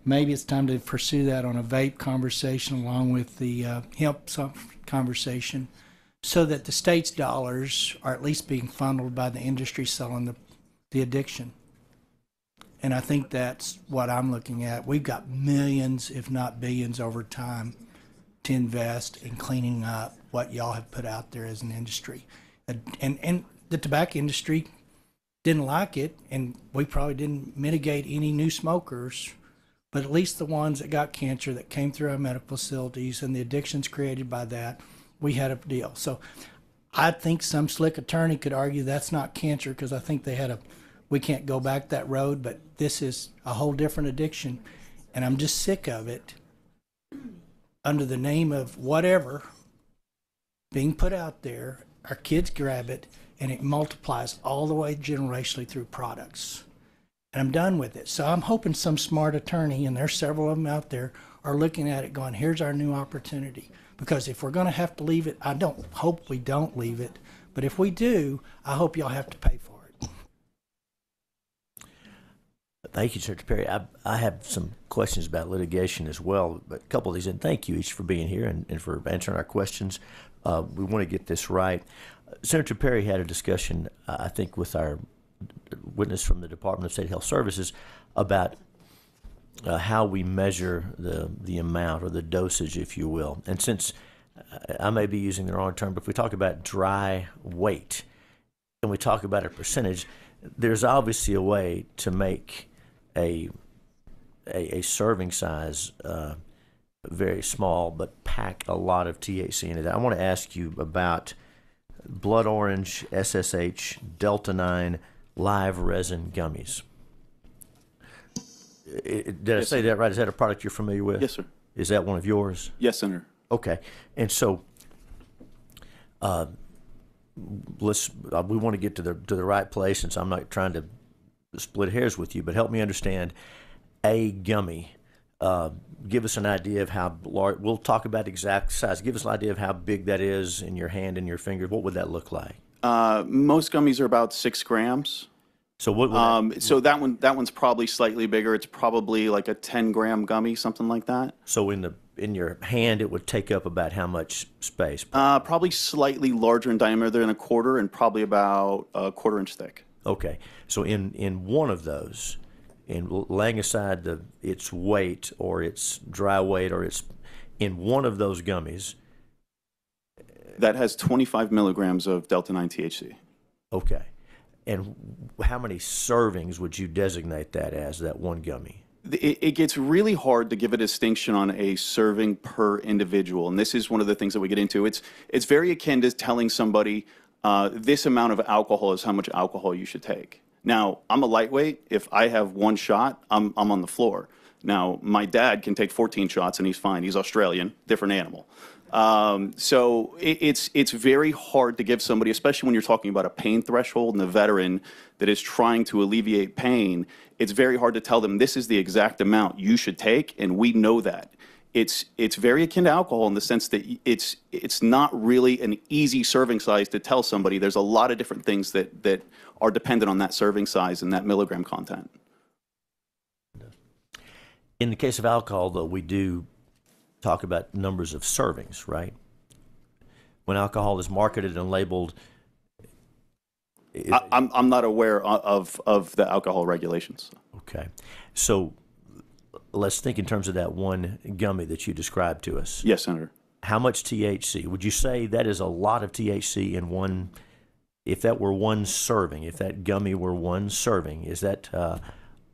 F: Maybe it's time to pursue that on a vape conversation along with the uh, hemp conversation so that the state's dollars are at least being funneled by the industry selling the, the addiction. And I think that's what I'm looking at. We've got millions, if not billions, over time to invest in cleaning up what y'all have put out there as an industry. And, and, the tobacco industry didn't like it, and we probably didn't mitigate any new smokers, but at least the ones that got cancer that came through our medical facilities and the addictions created by that, we had a deal. So I think some slick attorney could argue that's not cancer because I think they had a, we can't go back that road, but this is a whole different addiction. And I'm just sick of it under the name of whatever being put out there. Our kids grab it and it multiplies all the way generationally through products. And I'm done with it. So I'm hoping some smart attorney, and there's several of them out there, are looking at it going, here's our new opportunity. Because if we're going to have to leave it, I don't hope we don't leave it. But if we do, I hope y'all have to pay for it.
A: Thank you, Senator Perry. I, I have some questions about litigation as well, but a couple of these, and thank you each for being here and, and for answering our questions. Uh, we want to get this right. Senator Perry had a discussion, uh, I think, with our witness from the Department of State Health Services about uh, how we measure the the amount or the dosage, if you will. And since uh, I may be using the wrong term, but if we talk about dry weight and we talk about a percentage, there's obviously a way to make a a, a serving size uh, very small, but pack a lot of THC in it. I want to ask you about blood orange, SSH, Delta 9, live resin gummies. Did I say
I: sir.
A: that right? Is that a product you're familiar with?
I: Yes, sir.
A: Is that one of yours?
I: Yes, Senator.
A: Okay, and so, uh, let's, uh, we want to get to the, to the right place, and so I'm not trying to split hairs with you, but help me understand a gummy. Uh, give us an idea of how large, we'll talk about exact size. Give us an idea of how big that is in your hand and your fingers. What would that look like?
I: Uh, most gummies are about six grams.
A: So what would that-
I: Um, so that one, that one's probably slightly bigger. It's probably like a 10 gram gummy, something like that.
A: so in the, in your hand, it would take up about how much space?
I: Uh, probably slightly larger in diameter than a quarter and probably about a quarter inch thick.
A: Okay, so in, in one of those, l- laying aside the its weight or its dry weight or its in one of those gummies,
I: That has 25 milligrams of Delta 9 THC.
A: okay, and how many servings would you designate that as that one gummy?
I: It, it gets really hard to give a distinction on a serving per individual, and this is one of the things that we get into. It's it's very akin to telling somebody uh, this amount of alcohol is how much alcohol you should take. Now, I'm a lightweight. If I have one shot, I'm I'm on the floor. Now, my dad can take 14 shots and he's fine. He's Australian, different animal. Um, so it, it's it's very hard to give somebody, especially when you're talking about a pain threshold and a veteran that is trying to alleviate pain. It's very hard to tell them this is the exact amount you should take, and we know that. It's it's very akin to alcohol in the sense that it's it's not really an easy serving size to tell somebody. There's a lot of different things that that are dependent on that serving size and that milligram content.
A: In the case of alcohol, though, we do talk about numbers of servings, right? When alcohol is marketed and labeled,
I: I, I'm I'm not aware of of the alcohol regulations.
A: okay, so let's think in terms of that one gummy that you described to us.
I: Yes, Senator.
A: how much THC? Would you say that is a lot of THC in one? If that were one serving, if that gummy were one serving, is that uh,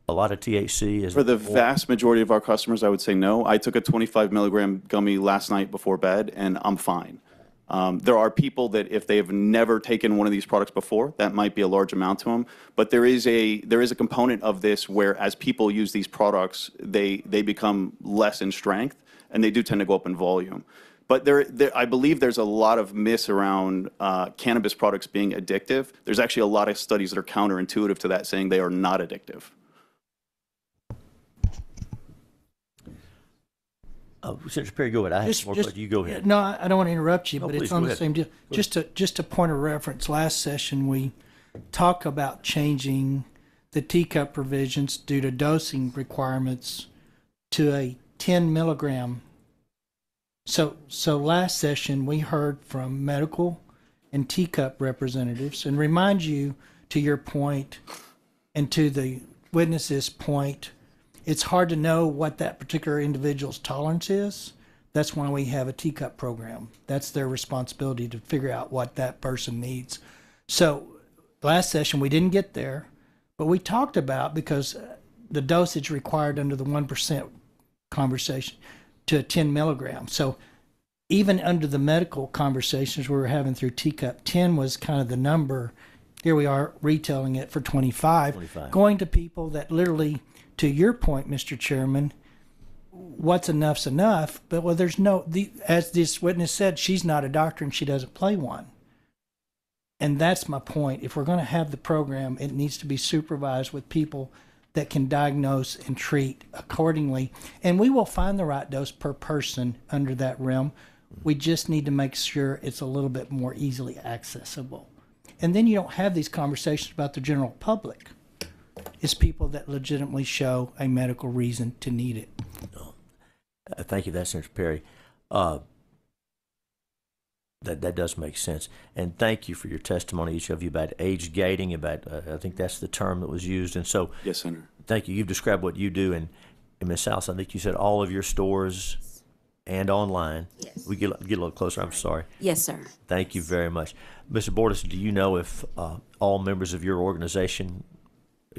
A: a lot of THC? Is
I: For the vast majority of our customers, I would say no. I took a 25 milligram gummy last night before bed, and I'm fine. Um, there are people that if they have never taken one of these products before, that might be a large amount to them. But there is a there is a component of this where as people use these products, they they become less in strength, and they do tend to go up in volume. But there, there I believe there's a lot of myths around uh, cannabis products being addictive. There's actually a lot of studies that are counterintuitive to that, saying they are not addictive.
A: Uh, Senator Perry, go ahead. I have
F: Just-
A: more,
F: just-
A: but you go ahead.
F: No, I I don't want to interrupt you, but
A: please,
F: it's
A: go
F: on the
A: ahead.
F: same deal. Just a, just a point of reference, last session, we talked about changing the TCUP provisions due to dosing requirements to a 10 milligram. So, so last session, we heard from medical and TCUP representatives and remind you, to your point, and to the witness's point, it's hard to know what that particular individual's tolerance is. That's why we have a TCUP program. That's their responsibility to figure out what that person needs. So last session we didn't get there, but we talked about because the dosage required under the one percent conversation to 10 milligrams. So even under the medical conversations we were having through TCUP, 10 was kind of the number. Here we are retailing it for 25,
A: 25.
F: going to people that literally, to your point, Mr. Chairman, what's enough's enough. But well, there's no, the, as this witness said, she's not a doctor and she doesn't play one. And that's my point. If we're going to have the program, it needs to be supervised with people that can diagnose and treat accordingly. And we will find the right dose per person under that realm. We just need to make sure it's a little bit more easily accessible. And then you don't have these conversations about the general public. It's people that legitimately show a medical reason to need it.
A: Uh, thank you, that's Senator Perry. Uh, that that does make sense, and thank you for your testimony, each of you, about age gating. About uh, I think that's the term that was used, and so
I: Yes, Senator.
A: thank you. You've described what you do, and, and Ms. House, I think you said all of your stores and online.
J: Yes.
A: We get get a little closer. I'm sorry.
J: Yes, sir.
A: Thank you very much, Mr. Bordas. Do you know if uh, all members of your organization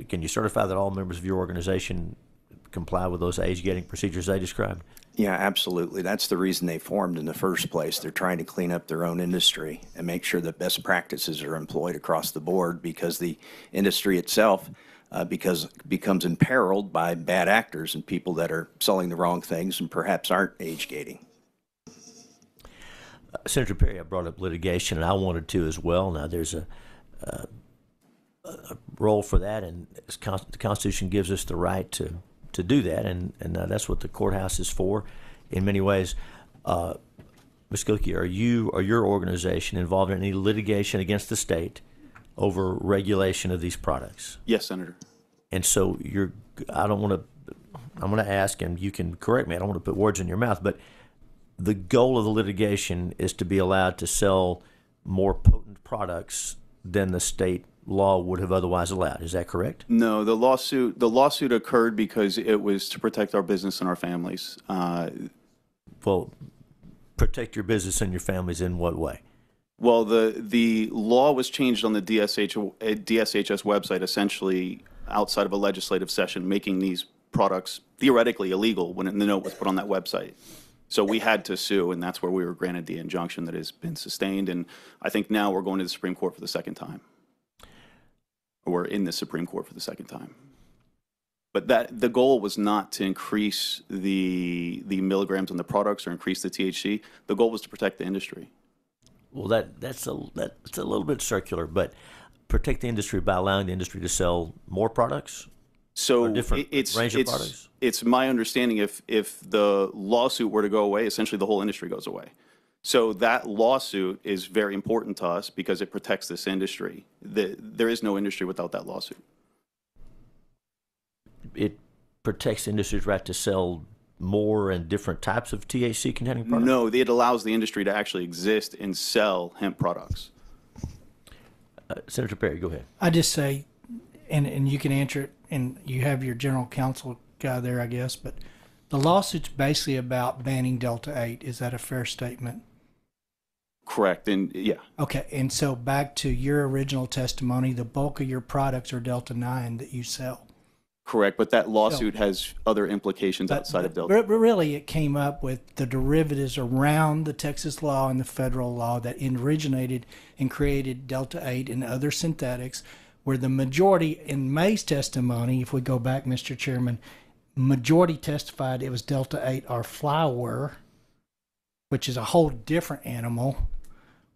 A: can you certify that all members of your organization comply with those age gating procedures they described?
K: Yeah, absolutely. That's the reason they formed in the first place. They're trying to clean up their own industry and make sure that best practices are employed across the board because the industry itself uh, because becomes imperiled by bad actors and people that are selling the wrong things and perhaps aren't age gating.
A: Senator Perry, I brought up litigation, and I wanted to as well. Now, there's a, a, a role for that, and the Constitution gives us the right to, to do that, and, and uh, that's what the courthouse is for in many ways. Uh, Ms. Gilkey, are you or your organization involved in any litigation against the state over regulation of these products?
I: Yes, Senator.
A: And so you're, I don't want to, I'm going to ask, and you can correct me, I don't want to put words in your mouth, but the goal of the litigation is to be allowed to sell more potent products than the state law would have otherwise allowed. Is that correct?
I: No, the lawsuit, the lawsuit occurred because it was to protect our business and our families. Uh,
A: Well, protect your business and your families in what way?
I: Well, the, the law was changed on the DSH, uh, DSHS website essentially outside of a legislative session, making these products theoretically illegal when the note was put on that website. So we had to sue, and that's where we were granted the injunction that has been sustained. And I think now we're going to the Supreme Court for the second time. We're in the Supreme Court for the second time. But that, the goal was not to increase the, the milligrams in the products or increase the THC. The goal was to protect the industry.
A: Well, that that's a that's a little bit circular, but protect the industry by allowing the industry to sell more products.
I: So
A: different
I: it's,
A: range of products?
I: it's my understanding if, if the lawsuit were to go away, essentially the whole industry goes away. So that lawsuit is very important to us because it protects this industry. The, there is no industry without that lawsuit.
A: It protects the industry's right to sell more and different types of THC containing products.
I: No, it allows the industry to actually exist and sell hemp products.
A: Uh, Senator Perry, go ahead.
F: I just say, and and you can answer it, and you have your general counsel guy there, I guess. But the lawsuit's basically about banning Delta Eight. Is that a fair statement?
I: Correct, and yeah,
F: Okay, and so back to your original testimony, the bulk of your products are Delta Nine that you sell.
I: correct, but that lawsuit has other implications outside of Delta.
F: But but really, it came up with the derivatives around the Texas law and the federal law that originated and created Delta 8 and other synthetics, where the majority, in May's testimony, if we go back, Mr. Chairman, majority testified it was Delta 8 or flower, which is a whole different animal,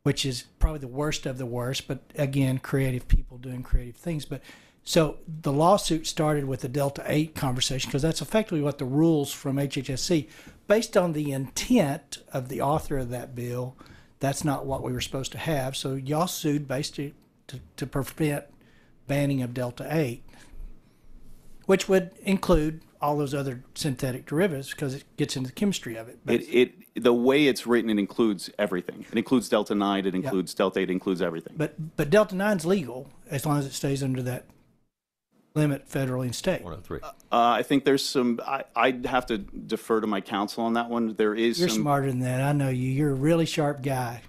F: which is probably the worst of the worst, but again, creative people doing creative things. But so the lawsuit started with the Delta 8 conversation because that's effectively what the rules from HHSC, based on the intent of the author of that bill, that's not what we were supposed to have. So y'all sued basically to, to prevent banning of Delta 8, which would include all those other synthetic derivatives because it gets into the chemistry of it. But
I: It, it, the way it's written, it includes everything. It includes Delta 9, it includes Delta 8, it includes everything.
F: But but Delta 9's legal as long as it stays under that limit federally and state.
A: 103.
I: Uh, I think there's some, I, I'd have to defer to my counsel on that one. There is
F: You're
I: some.
F: smarter than that. I know you. You're a really sharp guy,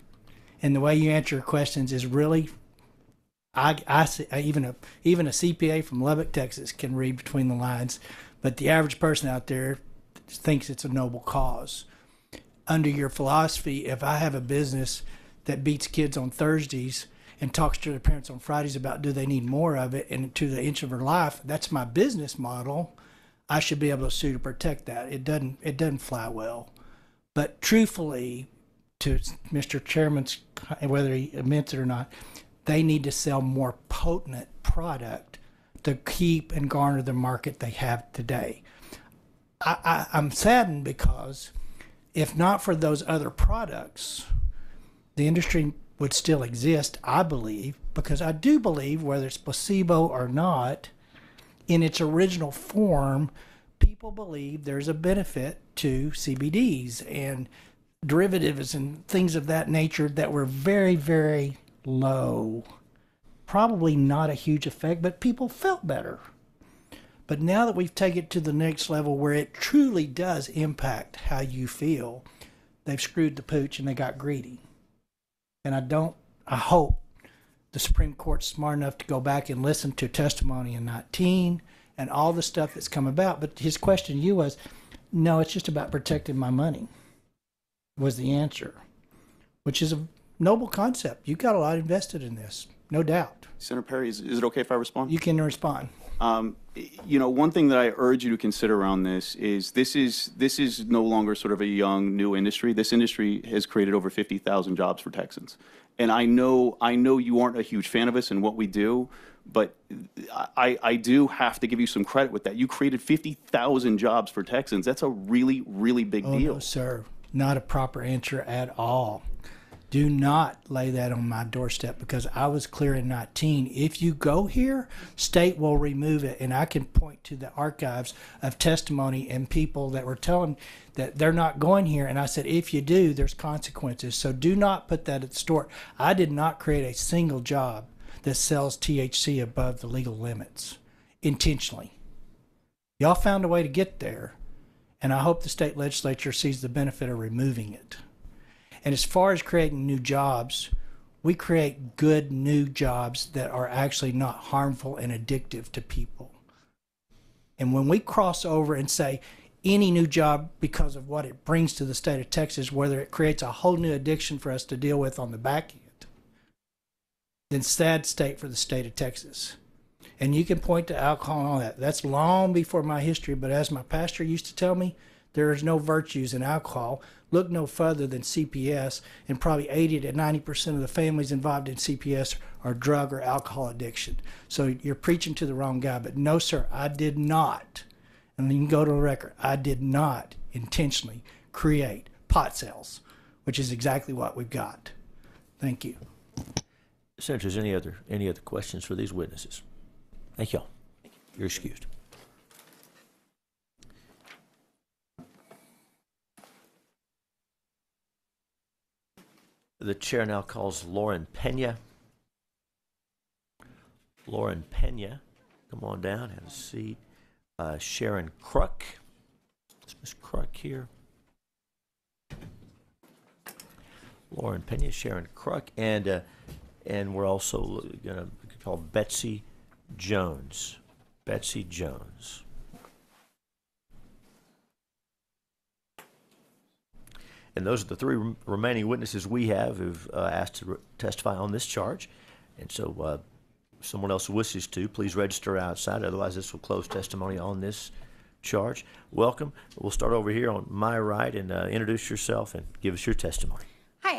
F: and the way you answer questions is really. I, I see- even a even a CPA from Lubbock, Texas, can read between the lines, but the average person out there thinks it's a noble cause. Under your philosophy, if I have a business that beats kids on Thursdays and talks to their parents on Fridays about do they need more of it and to the inch of their life, that's my business model. I should be able to sue to protect that. It doesn't it doesn't fly well. But truthfully, to Mr. Chairman's, whether he admits it or not, they need to sell more potent product to keep and garner the market they have today. I, I'm saddened because if not for those other products, the industry would still exist, I believe, because I do believe, whether it's placebo or not, in its original form, people believe there's a benefit to CBDs and derivatives and things of that nature that were very, very low. Probably not a huge effect, but people felt better. But now that we've taken it to the next level where it truly does impact how you feel, they've screwed the pooch and they got greedy. And I don't, I hope the Supreme Court's smart enough to go back and listen to testimony in 19 and all the stuff that's come about. But his question to you was, no, it's just about protecting my money, was the answer, which is a noble concept. You've got a lot invested in this, no doubt.
I: Senator Perry, is, is it okay if I respond?
F: You can respond.
I: Um, you know, one thing that I urge you to consider around this is this is this is no longer sort of a young new industry. This industry has created over 50,000 jobs for Texans. And I know I know you aren't a huge fan of us and what we do, but I, I do have to give you some credit with that. You created 50,000 jobs for Texans. That's a really, really big
F: Oh,
I: deal.
F: no, sir. Not a proper answer at all. Do not lay that on my doorstep because I was clear in 19. If you go here, state will remove it. And I can point to the archives of testimony and people that were telling that they're not going here. And I said, if you do, there's consequences. So do not put that at the store. I did not create a single job that sells THC above the legal limits intentionally. Y'all found a way to get there and I hope the state legislature sees the benefit of removing it. And as far as creating new jobs, we create good new jobs that are actually not harmful and addictive to people. And when we cross over and say any new job because of what it brings to the state of Texas, whether it creates a whole new addiction for us to deal with on the back end, then sad state for the state of Texas and you can point to alcohol and all that. That's long before my history, but as my pastor used to tell me, there is no virtues in alcohol. Look no further than CPS, and probably 80 to 90 percent of the families involved in CPS are drug or alcohol addiction. So you're preaching to the wrong guy. But no, sir, I did not, and you can go to the record. I did not intentionally create pot sales, which is exactly what we've got. Thank you.
A: Senators, any other any other questions for these witnesses? Thank y'all. You're excused. The chair now calls Lauren Pena. Lauren Pena, come on down, have a seat. Uh, Sharon Kruk. Is Ms. Kruk here? Lauren Pena, Sharon Kruk, and uh, and we're also going to call Betsy Jones. Betsy Jones. And those are the three rem- remaining witnesses we have who've uh, asked to re- testify on this charge. And so, uh, if someone else wishes to, please register outside. Otherwise, this will close testimony on this charge. Welcome. We'll start over here on my right and uh, introduce yourself and give us your testimony.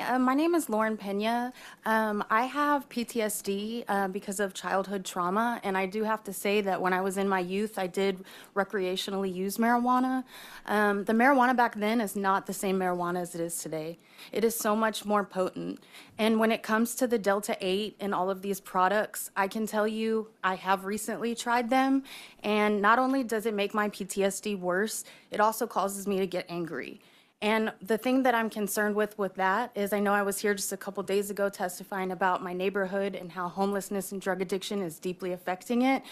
L: Uh, my name is Lauren Pena. Um, I have PTSD uh, because of childhood trauma, and I do have to say that when I was in my youth, I did recreationally use marijuana. Um, the marijuana back then is not the same marijuana as it is today. It is so much more potent. And when it comes to the Delta 8 and all of these products, I can tell you I have recently tried them, and not only does it make my PTSD worse, it also causes me to get angry. And the thing that I'm concerned with with that is I know I was here just a couple days ago testifying about my neighborhood and how homelessness and drug addiction is deeply affecting it.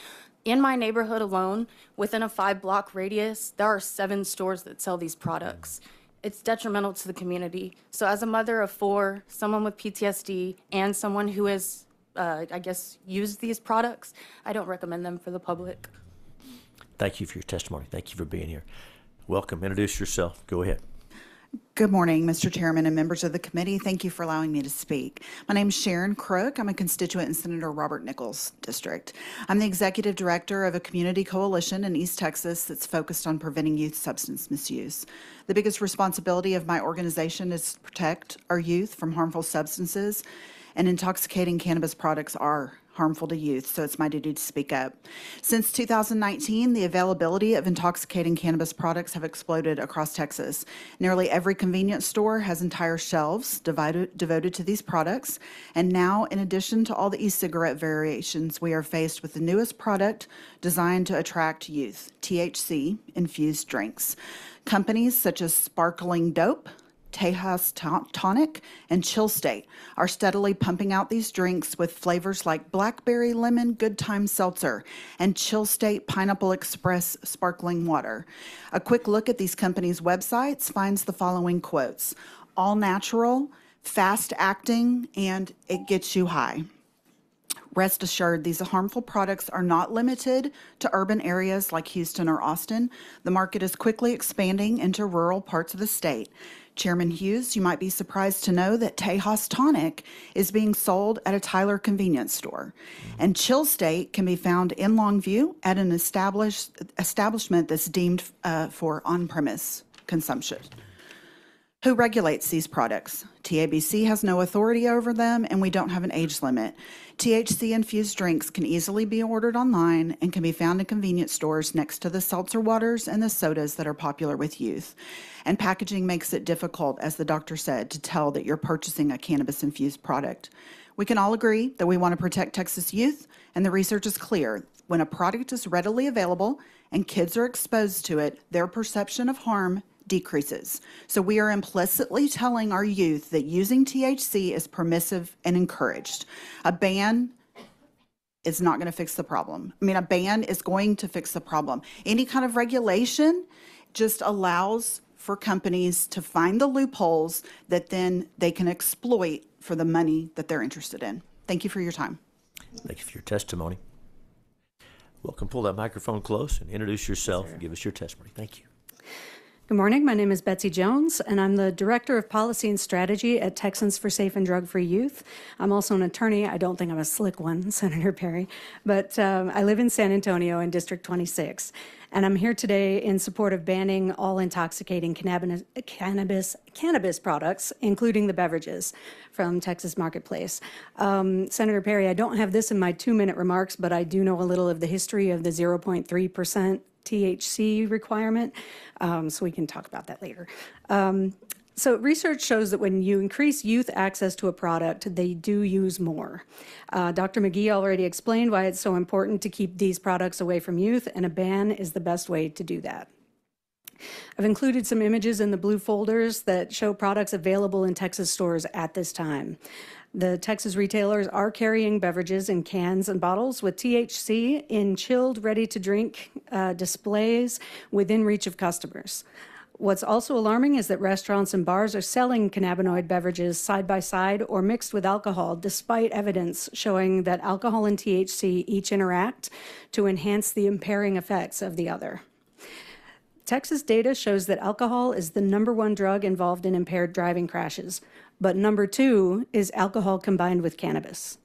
L: In my neighborhood alone, within a five block radius, there are seven stores that sell these products. It's detrimental to the community. So, as a mother of four, someone with PTSD, and someone who has, uh, I guess, used these products, I don't recommend them for the public.
A: Thank you for your testimony. Thank you for being here. Welcome. Introduce yourself. Go ahead.
M: Good morning, Mr. Chairman and members of the committee. Thank you for allowing me to speak. My name is Sharon Crook. I'm a constituent in Senator Robert Nichols' district. I'm the executive director of a community coalition in East Texas that's focused on preventing youth substance misuse. The biggest responsibility of my organization is to protect our youth from harmful substances, and intoxicating cannabis products are harmful to youth, so it's my duty to speak up. Since 2019, the availability of intoxicating cannabis products have exploded across Texas. Nearly every convenience store has entire shelves divided, devoted to these products, and now, in addition to all the e-cigarette variations, we are faced with the newest product designed to attract youth, THC infused drinks. Companies such as Sparkling Dope, Tejas Tonic, and Chill State are steadily pumping out these drinks with flavors like Blackberry Lemon Good Time Seltzer and Chill State Pineapple Express Sparkling Water. A quick look at these companies' websites finds the following quotes All natural, fast acting, and it gets you high. Rest assured, these harmful products are not limited to urban areas like Houston or Austin. The market is quickly expanding into rural parts of the state. Chairman Hughes, you might be surprised to know that Tejas Tonic is being sold at a Tyler convenience store. And Chill State can be found in Longview at an established establishment that's deemed uh, for on premise consumption. Who regulates these products? TABC has no authority over them, and we don't have an age limit. THC infused drinks can easily be ordered online and can be found in convenience stores next to the seltzer waters and the sodas that are popular with youth. And packaging makes it difficult, as the doctor said, to tell that you're purchasing a cannabis infused product. We can all agree that we want to protect Texas youth, and the research is clear. When a product is readily available and kids are exposed to it, their perception of harm decreases. So we are implicitly telling our youth that using THC is permissive and encouraged. A ban is not going to fix the problem. I mean, a ban is going to fix the problem. Any kind of regulation just allows for companies to find the loopholes that then they can exploit for the money that they're interested in. Thank you for your time.
A: Thank you for your testimony. Welcome. Pull that microphone close and introduce yourself and give us your testimony. Thank you.
N: Good morning. My name is Betsy Jones, and I'm the Director of Policy and Strategy at Texans for Safe and Drug Free Youth. I'm also an attorney. I don't think I'm a slick one, Senator Perry, but um, I live in San Antonio in District 26. And I'm here today in support of banning all intoxicating cannabis, cannabis, cannabis products, including the beverages from Texas Marketplace. Um, Senator Perry, I don't have this in my two minute remarks, but I do know a little of the history of the 0.3% THC requirement, um, so we can talk about that later. Um, so research shows that when you increase youth access to a product, they do use more. Uh, Dr. McGee already explained why it's so important to keep these products away from youth, and a ban is the best way to do that. I've included some images in the blue folders that show products available in Texas stores at this time. The Texas retailers are carrying beverages in cans and bottles with THC in chilled, ready to drink uh, displays within reach of customers. What's also alarming is that restaurants and bars are selling cannabinoid beverages side by side or mixed with alcohol, despite evidence showing that alcohol and THC each interact to enhance the impairing effects of the other. Texas data shows that alcohol is the number one drug involved in impaired driving crashes, but number two is alcohol combined with cannabis.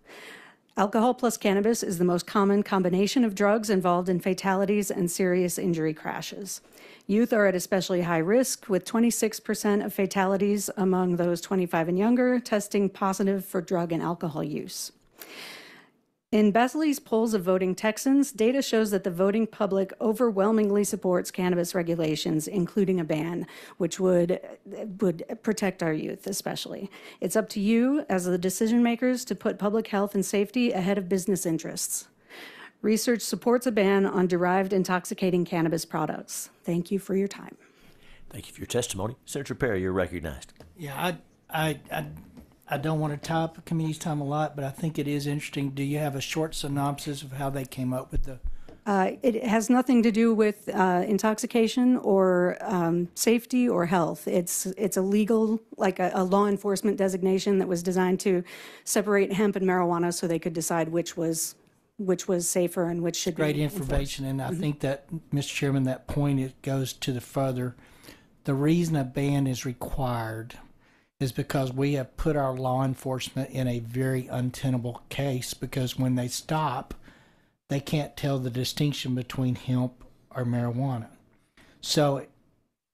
N: Alcohol plus cannabis is the most common combination of drugs involved in fatalities and serious injury crashes. Youth are at especially high risk, with 26% of fatalities among those 25 and younger testing positive for drug and alcohol use. In Baselice's polls of voting Texans, data shows that the voting public overwhelmingly supports cannabis regulations, including a ban, which would would protect our youth especially. It's up to you as the decision makers to put public health and safety ahead of business interests. Research supports a ban on derived intoxicating cannabis products. Thank you for your time.
A: Thank you for your testimony. Senator Perry, you're recognized.
F: Yeah, I, I, I, I don't want to tie up the committee's time a lot, but I think it is interesting. Do you have a short synopsis of how they came up with the
N: Uh, It has nothing to do with uh, intoxication or um, safety or health. It's, it's a legal, like a, a law enforcement designation that was designed to separate hemp and marijuana so they could decide which was, which was safer and which should be
F: Great information, and I think that, Mr. Chairman, that point, it goes to the further, the reason a ban is required is because we have put our law enforcement in a very untenable case, because when they stop, they can't tell the distinction between hemp or marijuana. So,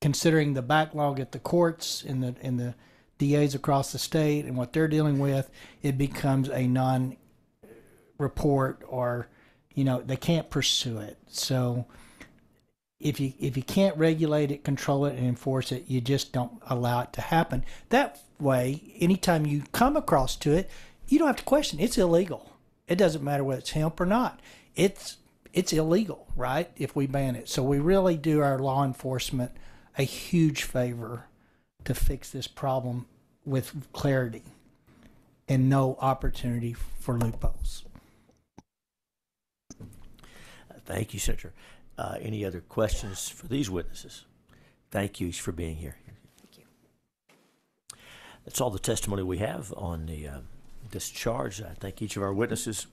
F: considering the backlog at the courts and the, and the DAs across the state and what they're dealing with, it becomes a non report or you know they can't pursue it so if you if you can't regulate it control it and enforce it you just don't allow it to happen. That way anytime you come across to it you don't have to question. It's illegal. It doesn't matter whether it's hemp or not. It's it's illegal right if we ban it. So we really do our law enforcement a huge favor to fix this problem with clarity and no opportunity for loopholes.
A: Thank you, Senator. Uh, any other questions for these witnesses? Thank you for being here. Thank you. That's all the testimony we have on the uh, discharge. I thank each of our witnesses